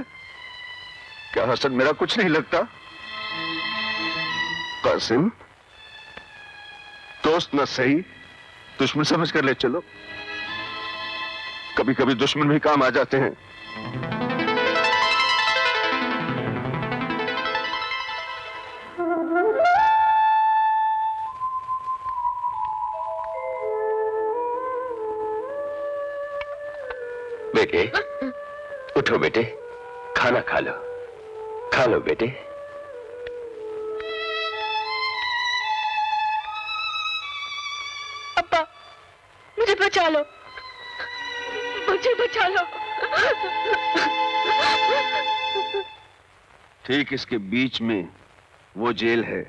क्या हसन मेरा कुछ नहीं लगता? कासिम, दोस्त न सही, दुश्मन समझ कर ले चलो। कभी कभी दुश्मन भी काम आ जाते हैं। बेटे उठो बेटे खाना खा लो। खा लो बेटे। अब्बा मुझे बचा लो। मुझे बचा लो। ठीक इसके बीच में वो जेल है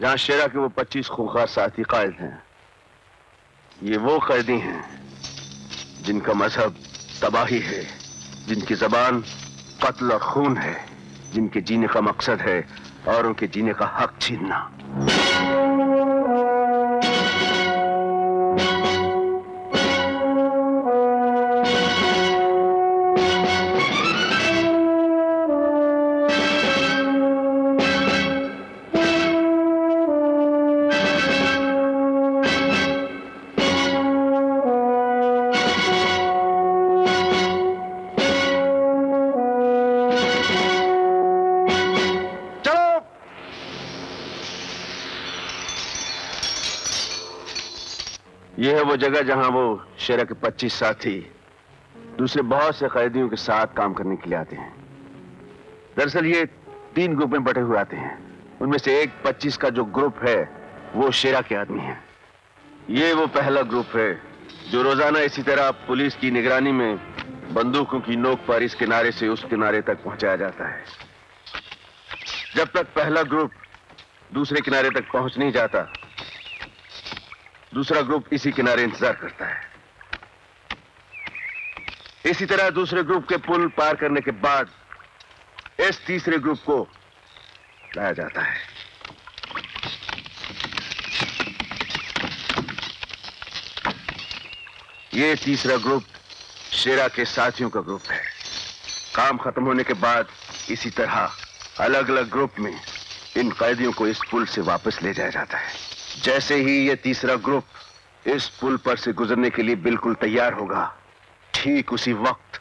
जहाँ शेरा के वो 25 खूंखार साथी कायद हैं। ये वो कैदी हैं। जिनका मज़हब तबाही है, जिनकी जबान कत्ल और खून है, जिनके जीने का मकसद है औरों के जीने का हक छीनना। वो जगह जहाँ वो शेरा के 25 साथी दूसरे बहुत से कैदियों के साथ काम करने के लिए आते हैं। दरअसल ये तीन ग्रुप में बटे हुए आते हैं। उनमें से एक 25 का जो ग्रुप है, वो शेरा के आदमी है। ये वो पहला ग्रुप है, जो रोज़ाना इसी तरह पुलिस की निगरानी में बंदूकों की नोक पर इस किनारे से उस किनारे तक पहुँचाया जाता है। जब तक पहला ग्रुप दूसरे किनारे तक पहुँच नहीं जाता दूसरा ग्रुप इसी किनारे इंतज़ार करता है। इसी तरह दूसरे ग्रुप के पुल पार करने के बाद इस तीसरे ग्रुप को लाया जाता है। ये तीसरा ग्रुप शेरा के साथियों का ग्रुप है। काम खत्म होने के बाद इसी तरह अलग अलग ग्रुप में इन कैदियों को इस पुल से वापस ले जाया जाता है। जैसे ही ये तीसरा ग्रुप इस पुल पर से गुजरने के लिए बिल्कुल तैयार होगा, ठीक उसी वक्त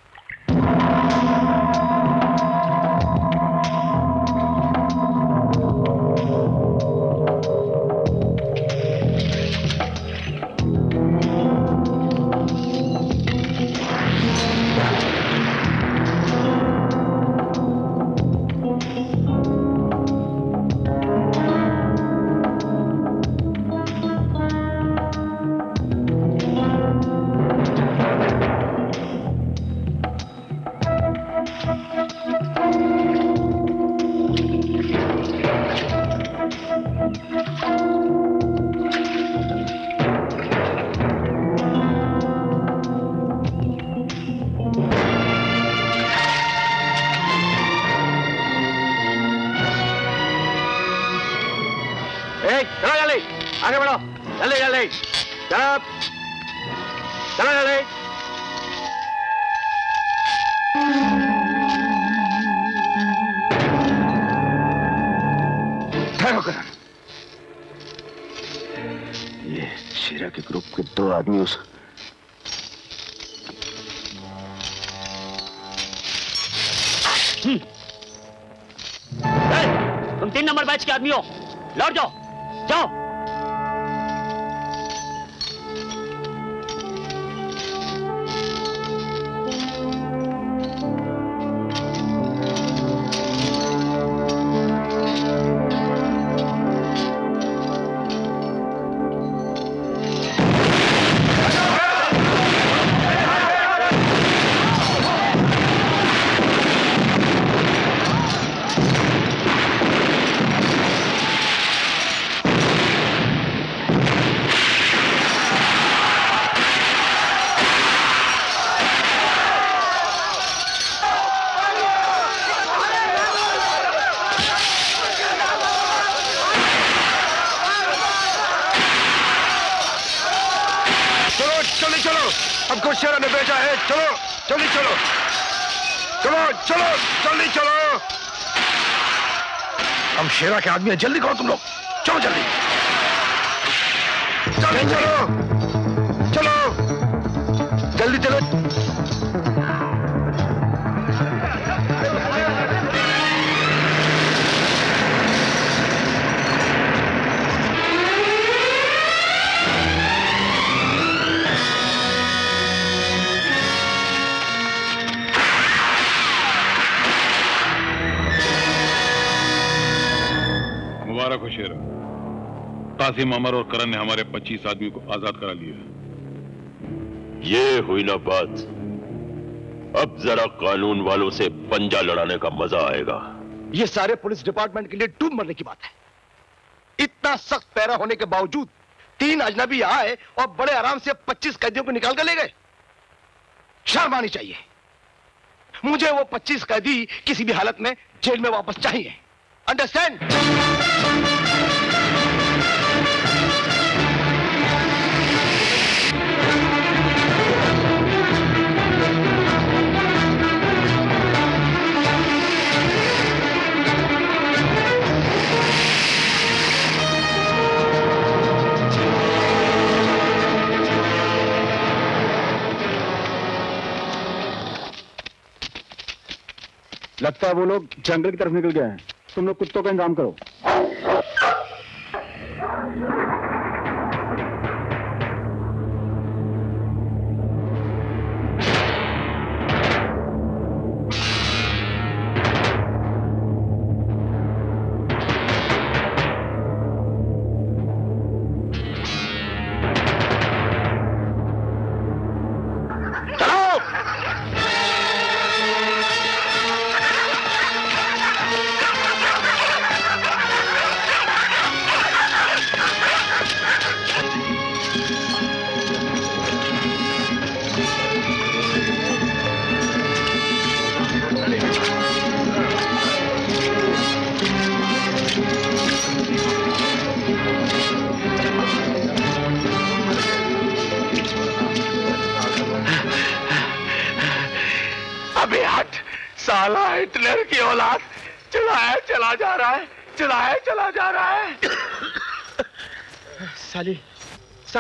हम शेरा के आदमी हैं। जल्दी करो तुम लोग। चलो जल्दी। चलो चलो। शेरा कासिम अमर और करण ने हमारे 25 आदमी को आज़ाद करा लिया ये हुई ना बात। अब जरा कानून वालों से पंजा लड़ाने का मज़ा आएगा। ये सारे पुलिस डिपार्टमेंट के लिए डूब मरने की बात है। इतना सख्त पैरा होने के बावजूद तीन अजनबी आए और बड़े आराम से 25 कैदियों को निकाल कर ले गए। शर्म आनी चाहिए। मुझे वो 25 कैदी किसी भी हालत में जेल में वापस चाहिए। अंडरस्टैंड लगता है वो लोग जंगल की तरफ़ निकल गए हैं। तुम लोग कुत्तों का इंतज़ाम करो।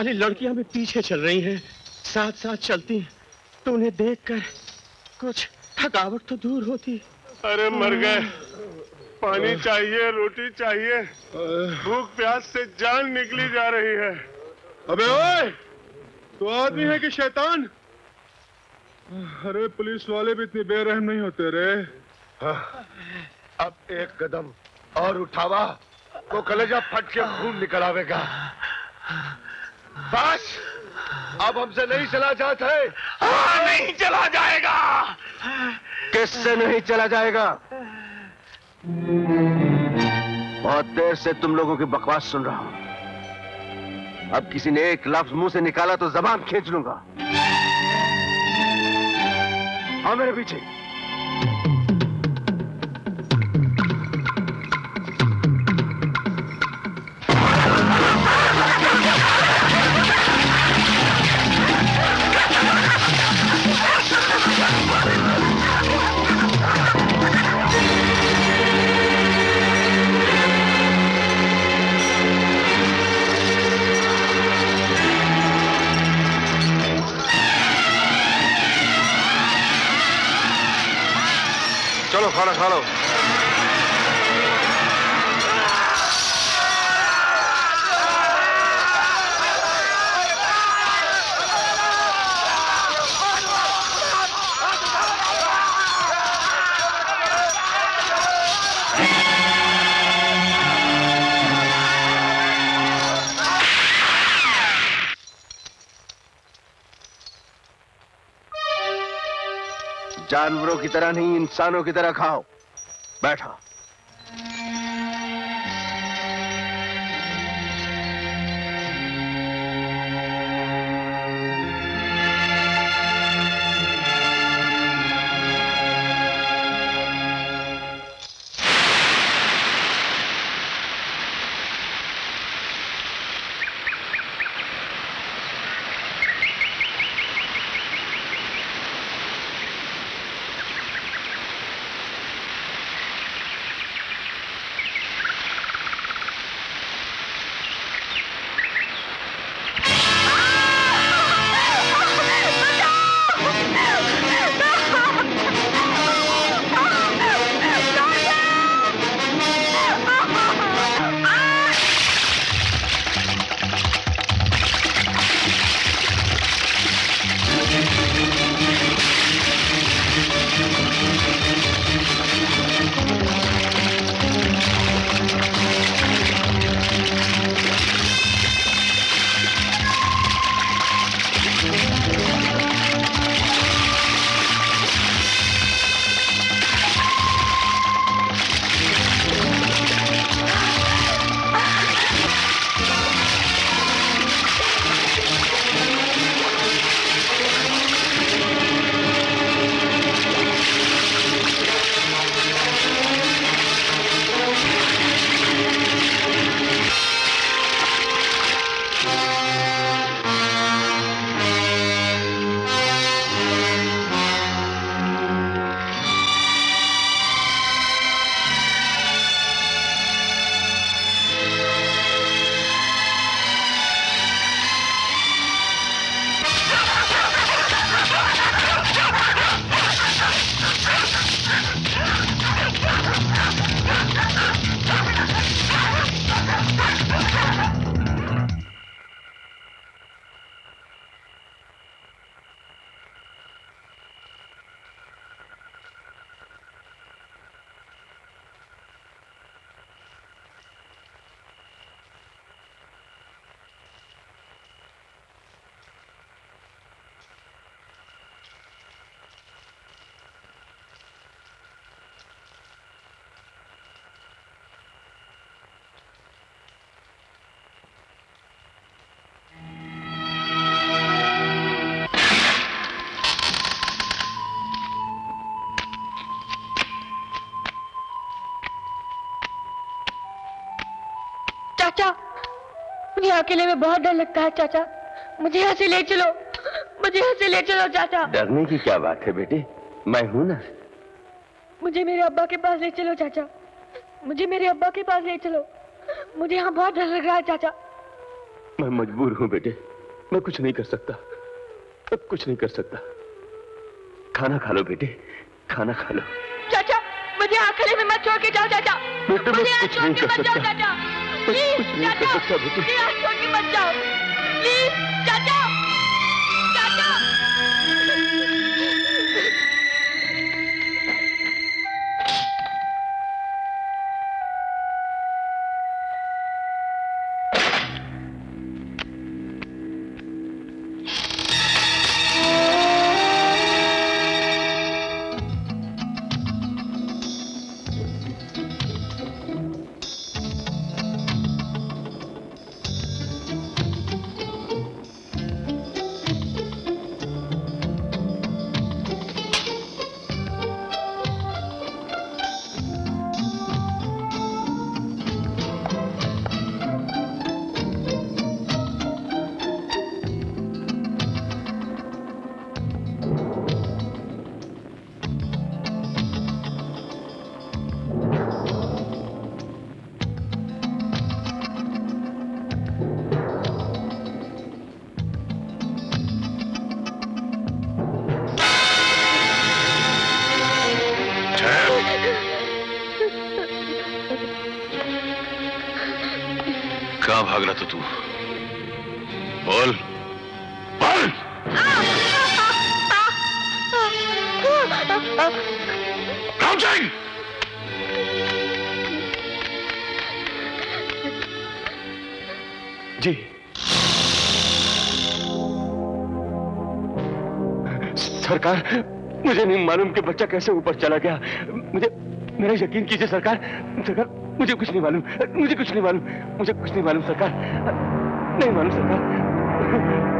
साली लड़कियाँ भी पीछे चल रही हैं साथ साथ चलती हैं। तो उन्हें देखकर कुछ थकावट तो दूर होती। अरे मर गए। पानी चाहिए रोटी चाहिए। भूख प्यास से जान निकली जा रही है। अबे ओए तो आदमी है कि शैतान? अरे पुलिस वाले भी इतने बेरहम नहीं होते रे। अब एक कदम और उठावा तो कलेजा फट के खून निकल आवेगा। बस अब हमसे नहीं चला जाता है। हाँ, नहीं चला जाएगा। किससे नहीं चला जाएगा? बहुत देर से तुम लोगों की बकवास सुन रहा हूँ। अब किसी ने एक लफ्ज मुँह से निकाला तो जबान खींच लूँगा। हाँ मेरे पीछे। चलो खाना खा जानवरों की तरह नहीं इंसानों की तरह खाओ। बैठो। अकेले में बहुत डर लगता है चाचा। मुझे यहाँ से ले चलो। मुझे यहाँ से ले चलो चाचा। डरने की क्या बात है बेटे? मैं हूँ ना। मुझे मेरे अब्बा के पास ले चलो चाचा। मुझे मेरे अब्बा के पास ले चलो। मुझे यहाँ बहुत डर लग रहा है चाचा। मैं मजबूर हूँ बेटे। मैं कुछ नहीं कर सकता। अब कुछ नहीं कर सकता। खाना खा लो बेटे। खाना खा लो। चाचा मुझे अकेले में मत छोड़ के जाओ चाचा। बेटे मैं मुझे कुछ नहीं कर सकता। चाचा। कुछ नहीं कर सकता बेटे। मत जाओ। प्लीज़ मालूम कि बच्चा कैसे ऊपर चला गया। मुझे, मेरा यकीन कीजिए सरकार सरकार, मुझे कुछ नहीं मालूम, मुझे कुछ नहीं मालूम, मुझे कुछ नहीं मालूम सरकार, नहीं मालूम सरकार।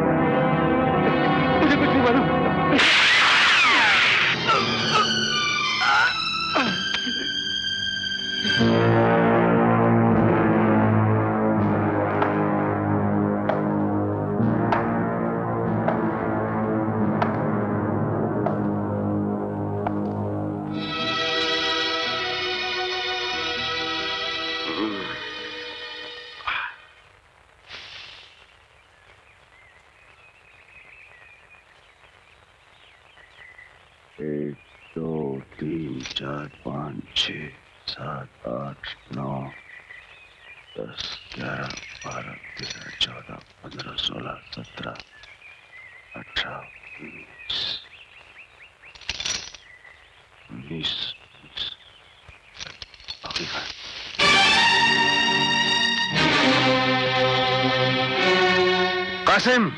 कासिम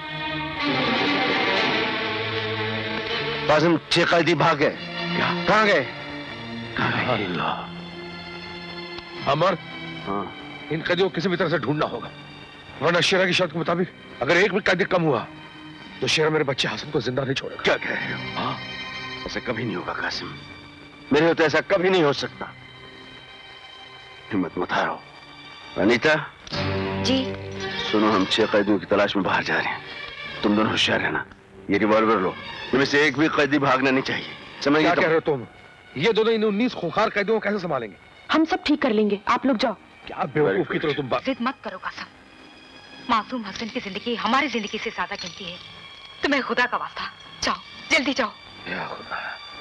कासिम छह कैदी भाग गए कहाँ गए अमर इन कैदियों को किसी भी तरह से ढूंढना होगा वरना शेरा की शर्त के मुताबिक अगर एक भी कैदी कम हुआ तो शेरा मेरे बच्चे हासिम को ज़िंदा नहीं छोड़ेगा क्या कह रहे हो हाँ ऐसा कभी नहीं होगा कासिम मेरे होते ऐसा कभी नहीं हो सकता हिम्मत मत हारो अनीता जी। सुनो हम छह कैदियों की तलाश में बाहर जा रहे हैं। तुम दोनों होशियार रहना। ये रिवॉल्वर लो। इनमें से एक भी कैदी भागना नहीं चाहिए। समझ क्या कह रहे तुम? हो तुम? ये दोनों इन उन्नीस खुखार कैदियों को कैसे संभालेंगे? हम सब ठीक कर लेंगे। आप लोग जाओ। क्या बेवकूफ़ की तरह तुम बात जिद मत करो कासम। मासूम हसन की ज़िंदगी हमारी ज़िंदगी से ज़्यादा कीमती है। तुम्हें खुदा का वास्ता। जाओ जल्दी जाओ।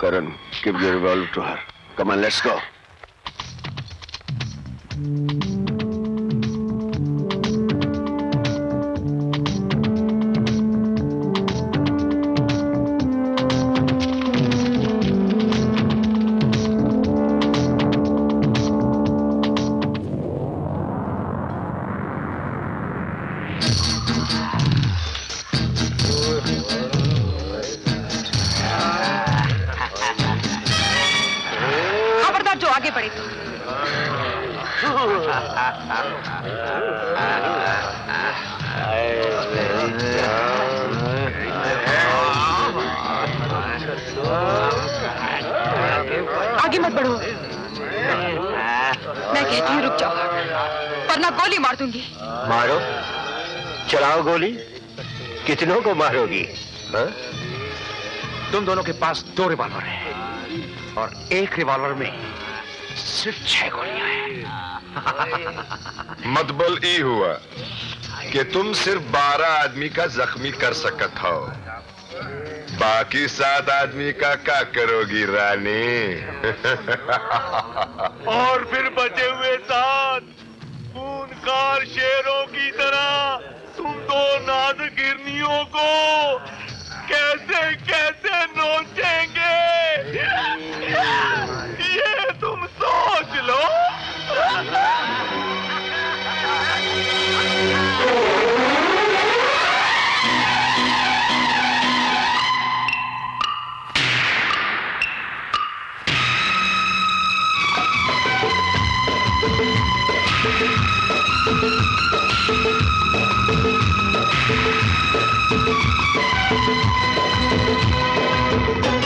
Karan give your revolver to her come on let's go गोली मार दूँगी। मारो? चलाओ गोली? कितनों को मारोगी? हाँ? तुम दोनों के पास दो रिवॉल्वर है और एक रिवॉल्वर में सिर्फ़ छह गोलियाँ हैं। *laughs* मतबल ई हुआ कि तुम सिर्फ़ बारह आदमी का जख्मी कर सकत हो। बाकी सात आदमी का क्या करोगी रानी? *laughs* और फिर बचे हुए साथ खूनखार शेरों की तरह तुम दो नाद गिरनियों को कैसे कैसे नोचेंगे ये तुम सोच लो Thank you.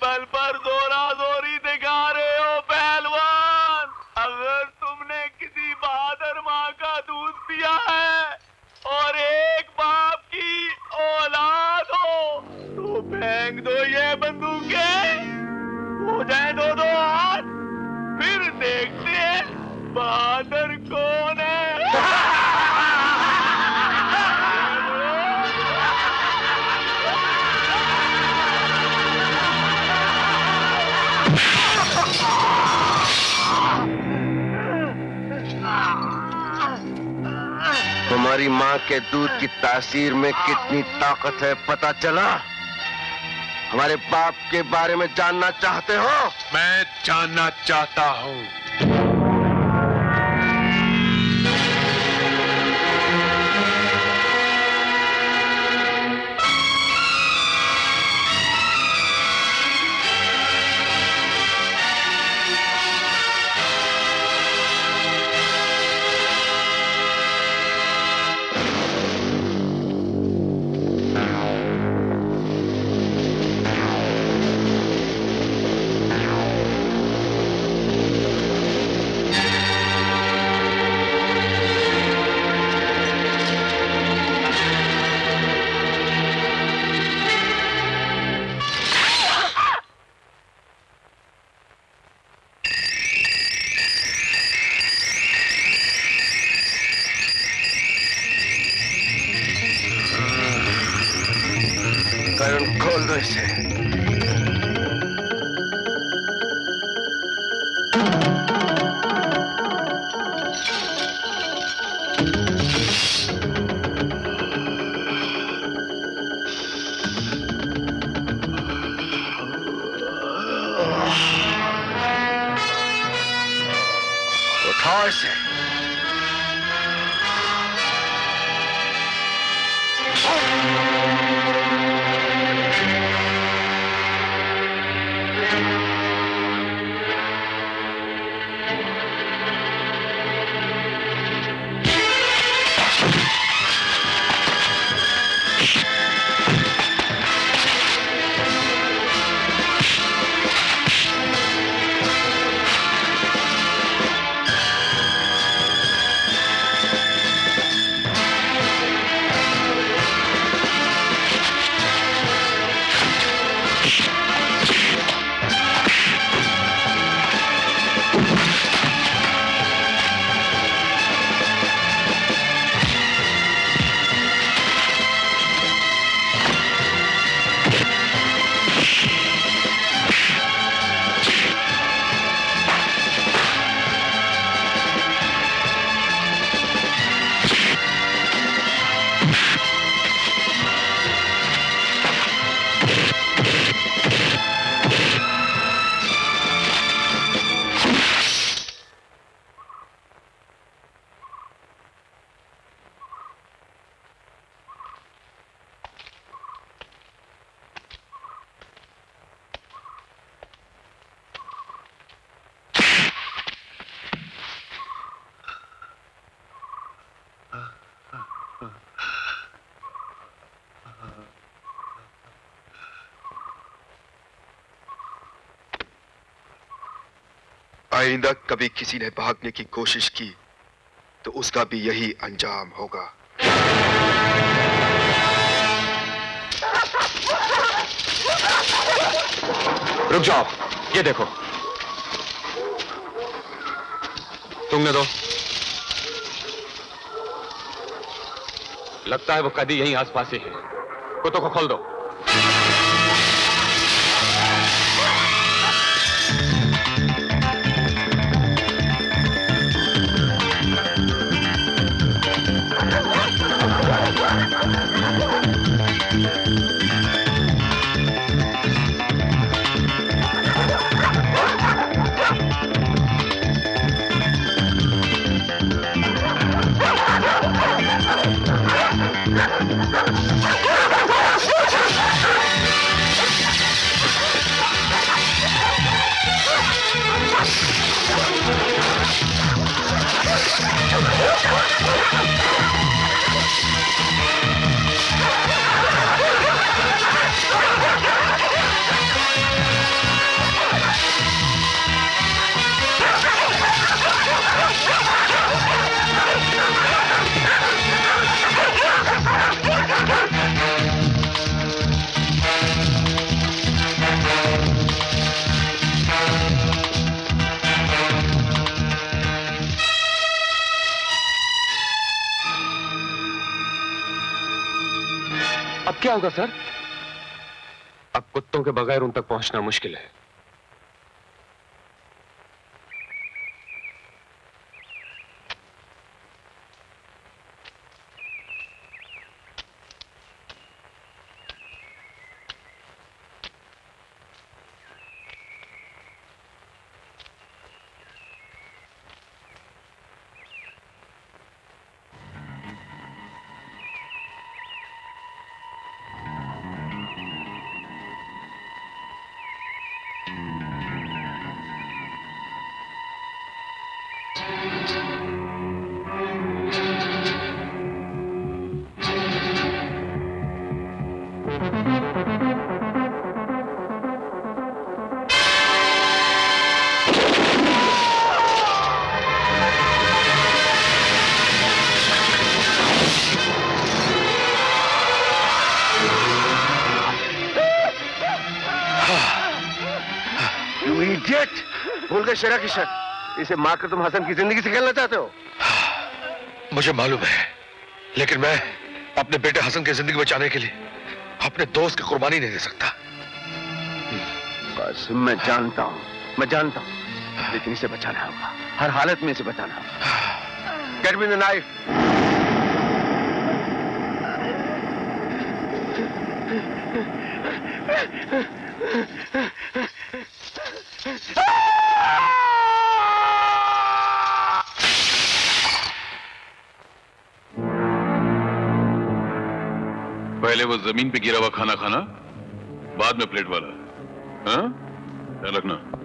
Bye. के दूध की तासीर में कितनी ताकत है, पता चला? हमारे बाप के बारे में जानना चाहते हो? मैं जानना चाहता हूँ। ज़िंदा कभी किसी ने भागने की कोशिश की तो उसका भी यही अंजाम होगा। रुक जाओ। ये देखो। तुमने दो लगता है वो कदी यहीं आसपास ही है। कुत्तों को खोल दो। Ha ha ha! होगा सर? अब कुत्तों के बगैर उन तक पहुँचना मुश्किल है। शेरा की शर्त इसे मारकर तुम हसन की ज़िंदगी से खेलना चाहते हो? मुझे मालूम है लेकिन मैं अपने बेटे हसन की ज़िंदगी बचाने के लिए अपने दोस्त की कुर्बानी नहीं दे सकता। बस मैं जानता हूँ मैं जानता हूँ लेकिन इसे बचाना होगा। हर हालत में इसे बचाना होगा। गेट मी द नाइफ पहले वो ज़मीन पे गिरा हुआ खाना खाना? बाद में प्लेट वाला हाँ।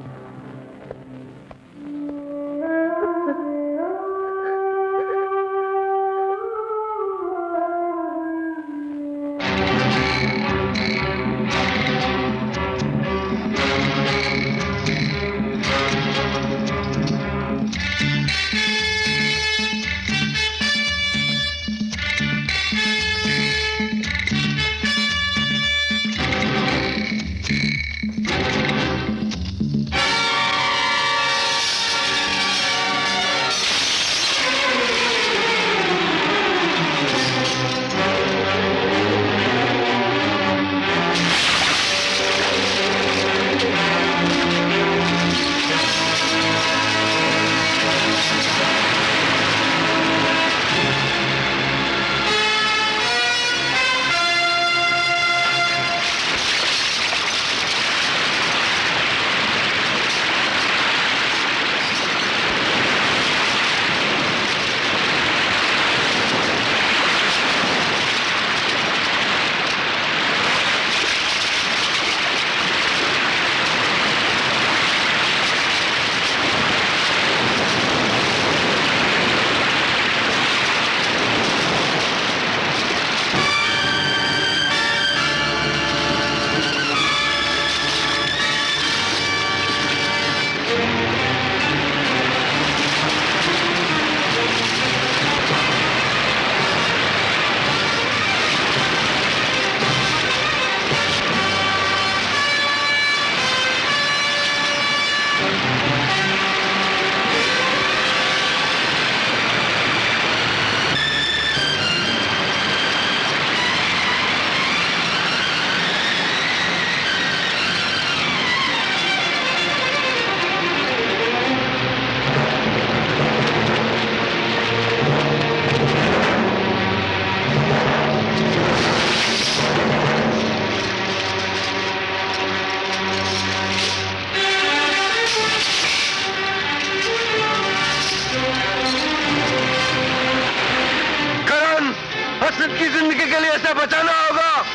ध्यान लिए से बचाना होगा।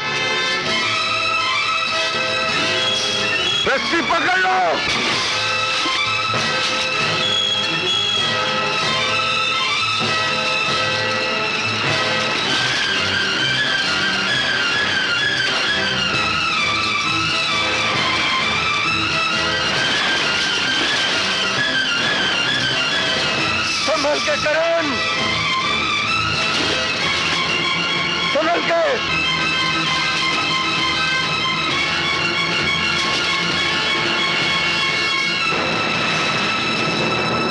रस्सी पकड़ लो। संभल के करण। के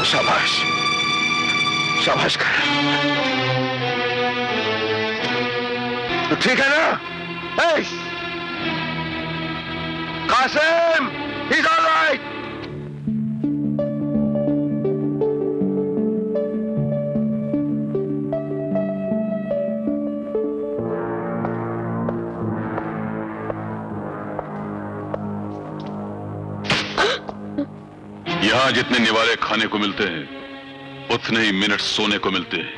शाबाश। शाबाश कर। तो ठीक है ना! कासिम यहाँ जितने निवाले खाने को मिलते हैं, उतने ही मिनट सोने को मिलते हैं।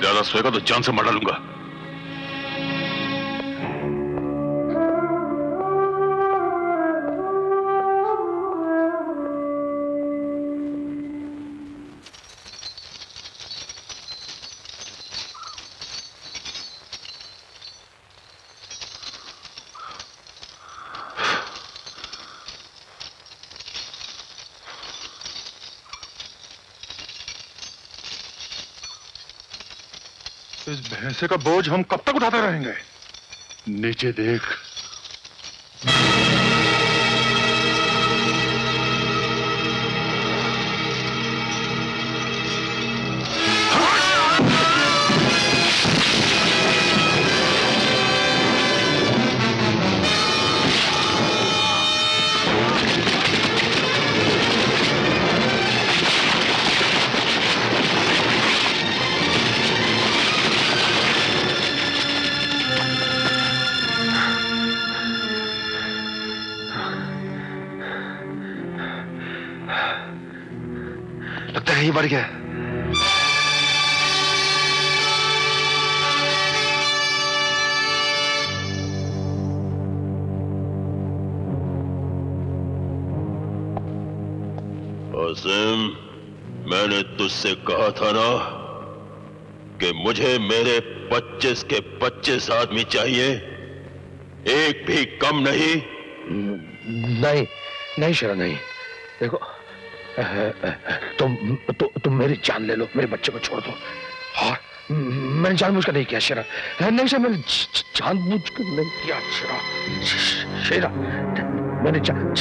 ज़्यादा सोएगा तो जान से मार डालूँगा। इस भैंसे का बोझ हम कब तक उठाते रहेंगे? नीचे देख। मर गया। कासिम मैंने तुझसे कहा था ना कि मुझे मेरे 25 के 25 आदमी चाहिए। एक भी कम नहीं। नहीं नहीं शरा नहीं। देखो तुम तु, तुम मेरी जान ले लो मेरे बच्चे को छोड़ दो। और मैंने जानबूझ कर नहीं किया शेरा। नहीं सर मैंने जानबूझ कर नहीं किया शेरा। शेरा मैंने जान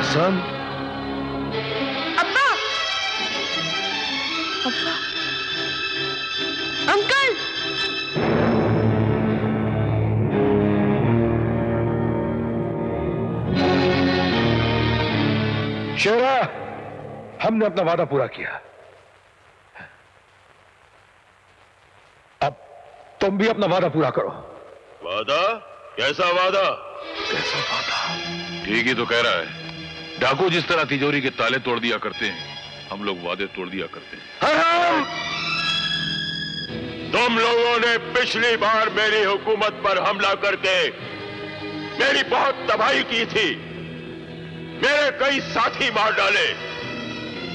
हसन हमने अपना वादा पूरा किया। अब तुम भी अपना वादा पूरा करो। वादा? कैसा वादा? कैसा वादा? ठीक ही तो कह रहा है। डाकू जिस तरह तिजोरी के ताले तोड़ दिया करते हैं हम लोग वादे तोड़ दिया करते हैं। तुम लोगों ने पिछली बार मेरी हुकूमत पर हमला करके मेरी बहुत तबाही की थी। मेरे कई साथी मार डाले।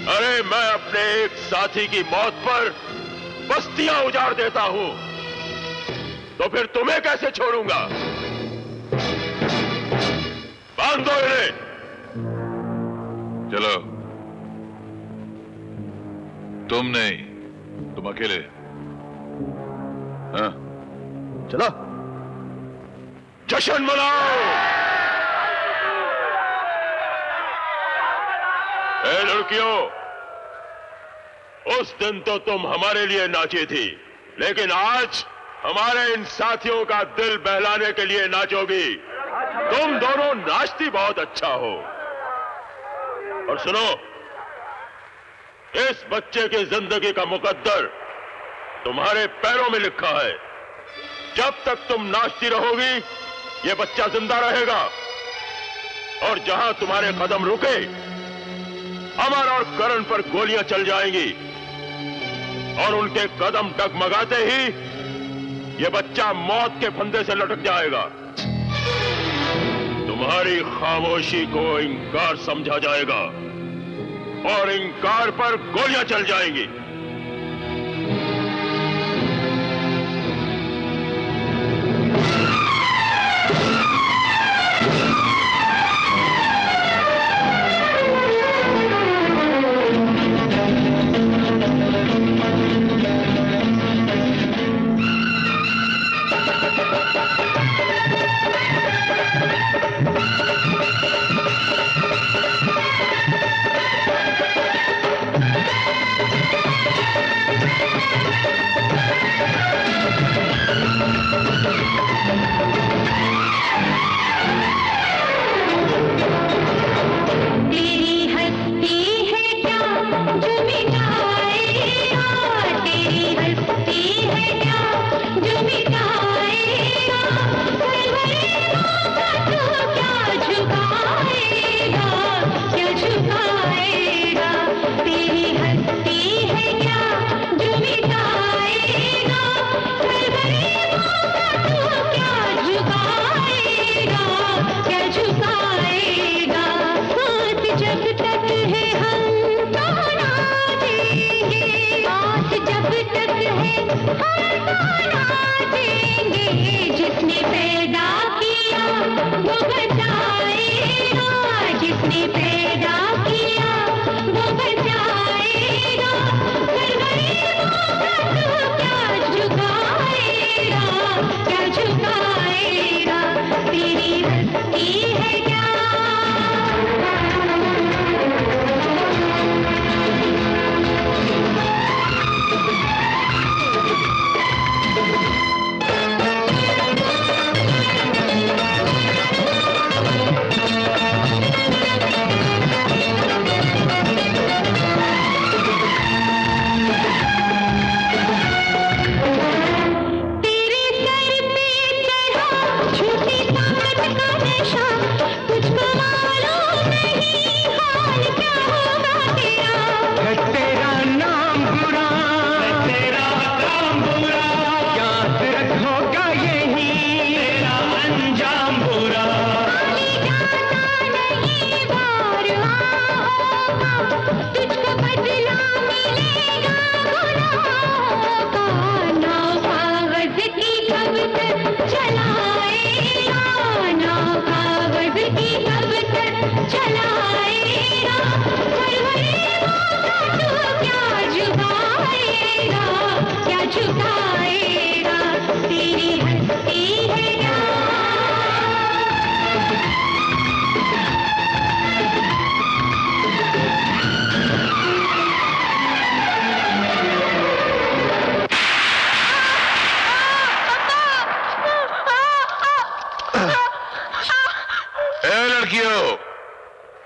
अरे मैं अपने एक साथी की मौत पर बस्तियाँ उजाड़ देता हूँ। तो फिर तुम्हें कैसे छोड़ूँगा? बाँध दो इन्हें। चलो। तुम नहीं तुम अकेले। हाँ? चलो। जश्न मनाओ। लड़कियों, उस दिन तो तुम हमारे लिए नाची थी, लेकिन आज हमारे इन साथियों का दिल बहलाने के लिए नाचोगी। तुम दोनों नाचती बहुत अच्छा हो। और सुनो, इस बच्चे की ज़िंदगी का मुकद्दर तुम्हारे पैरों में लिखा है। जब तक तुम नाचती रहोगी, ये बच्चा ज़िंदा रहेगा। और जहाँ तुम्हारे कदम रुके अमर और करण पर गोलियाँ चल जाएँगी। और उनके कदम डगमगाते ही यह बच्चा मौत के फंदे से लटक जाएगा। तुम्हारी खामोशी को इंकार समझा जाएगा। और इंकार पर गोलियाँ चल जाएँगी।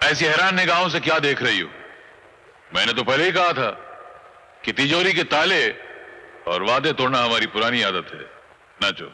ऐसी हैरान निगाहों से क्या देख रही हो? मैंने तो पहले ही कहा था कि तिजोरी के ताले और वादे तोड़ना हमारी पुरानी आदत है। नाचो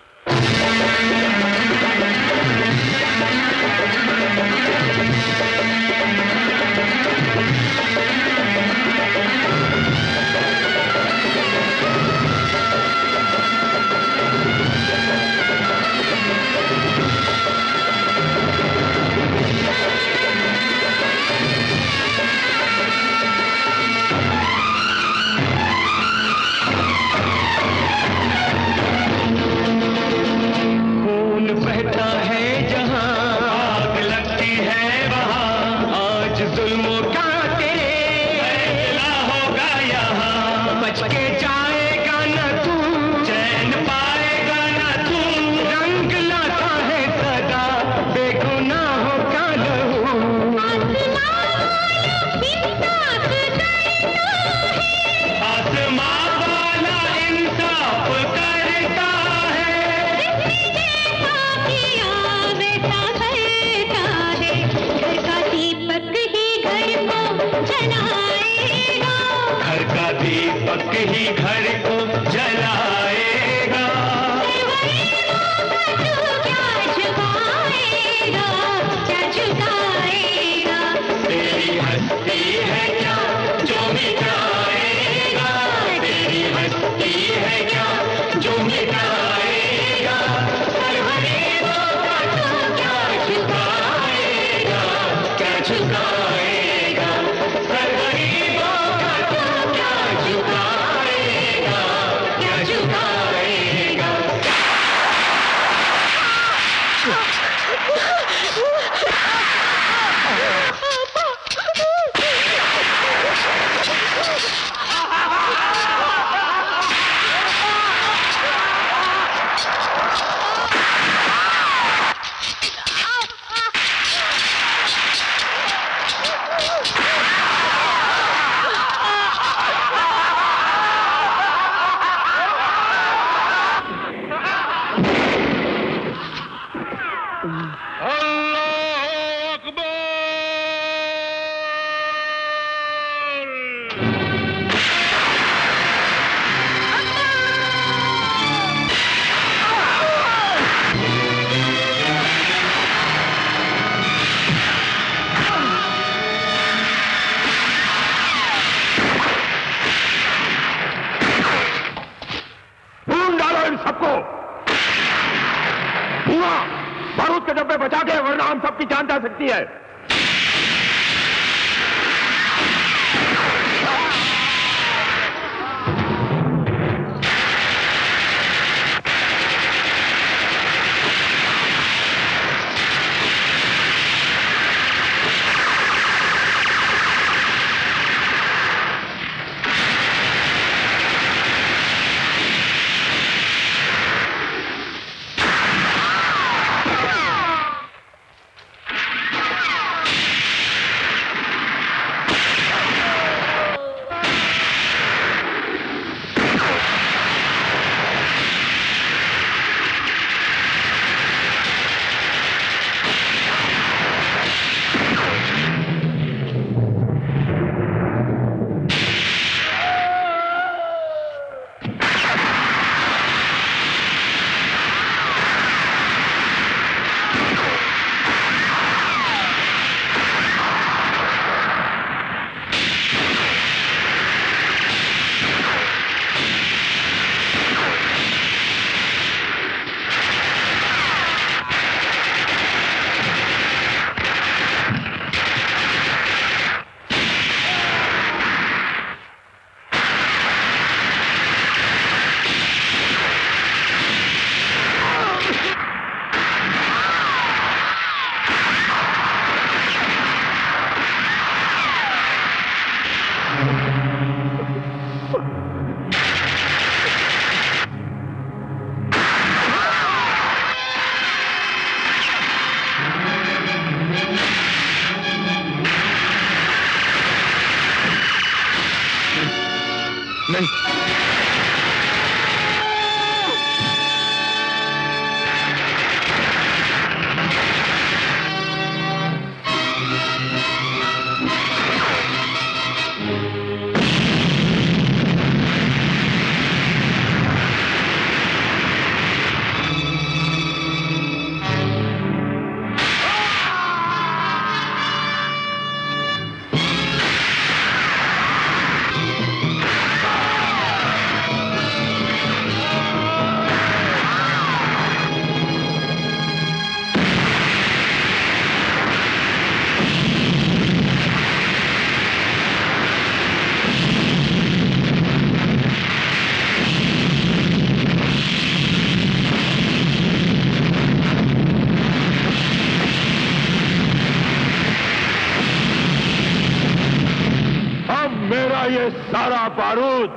सारा बारूद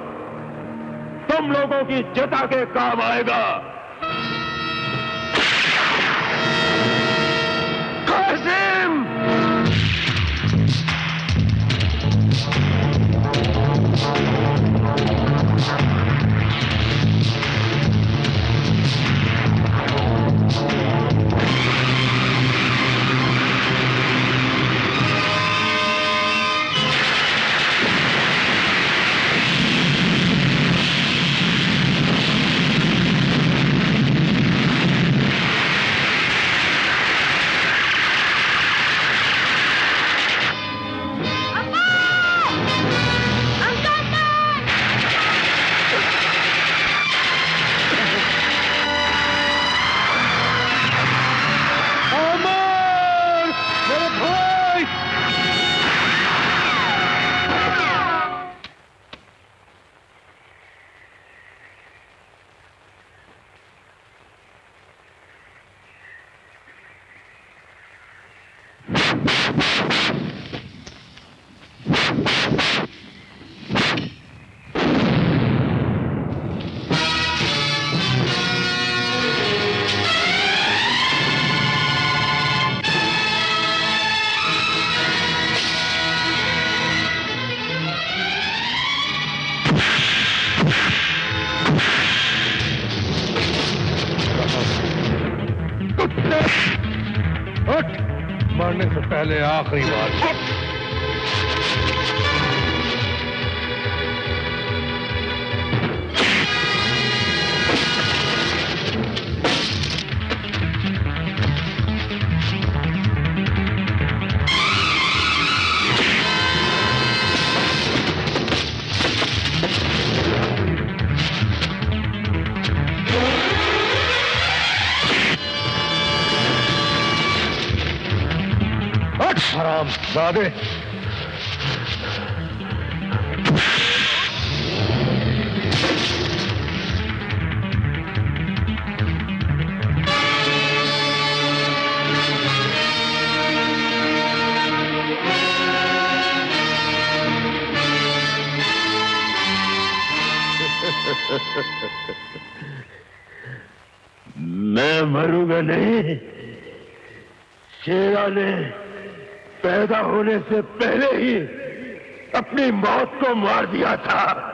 तुम लोगों की चिता के काम आएगा। हराम से पहले ही अपनी मौत को मार दिया था।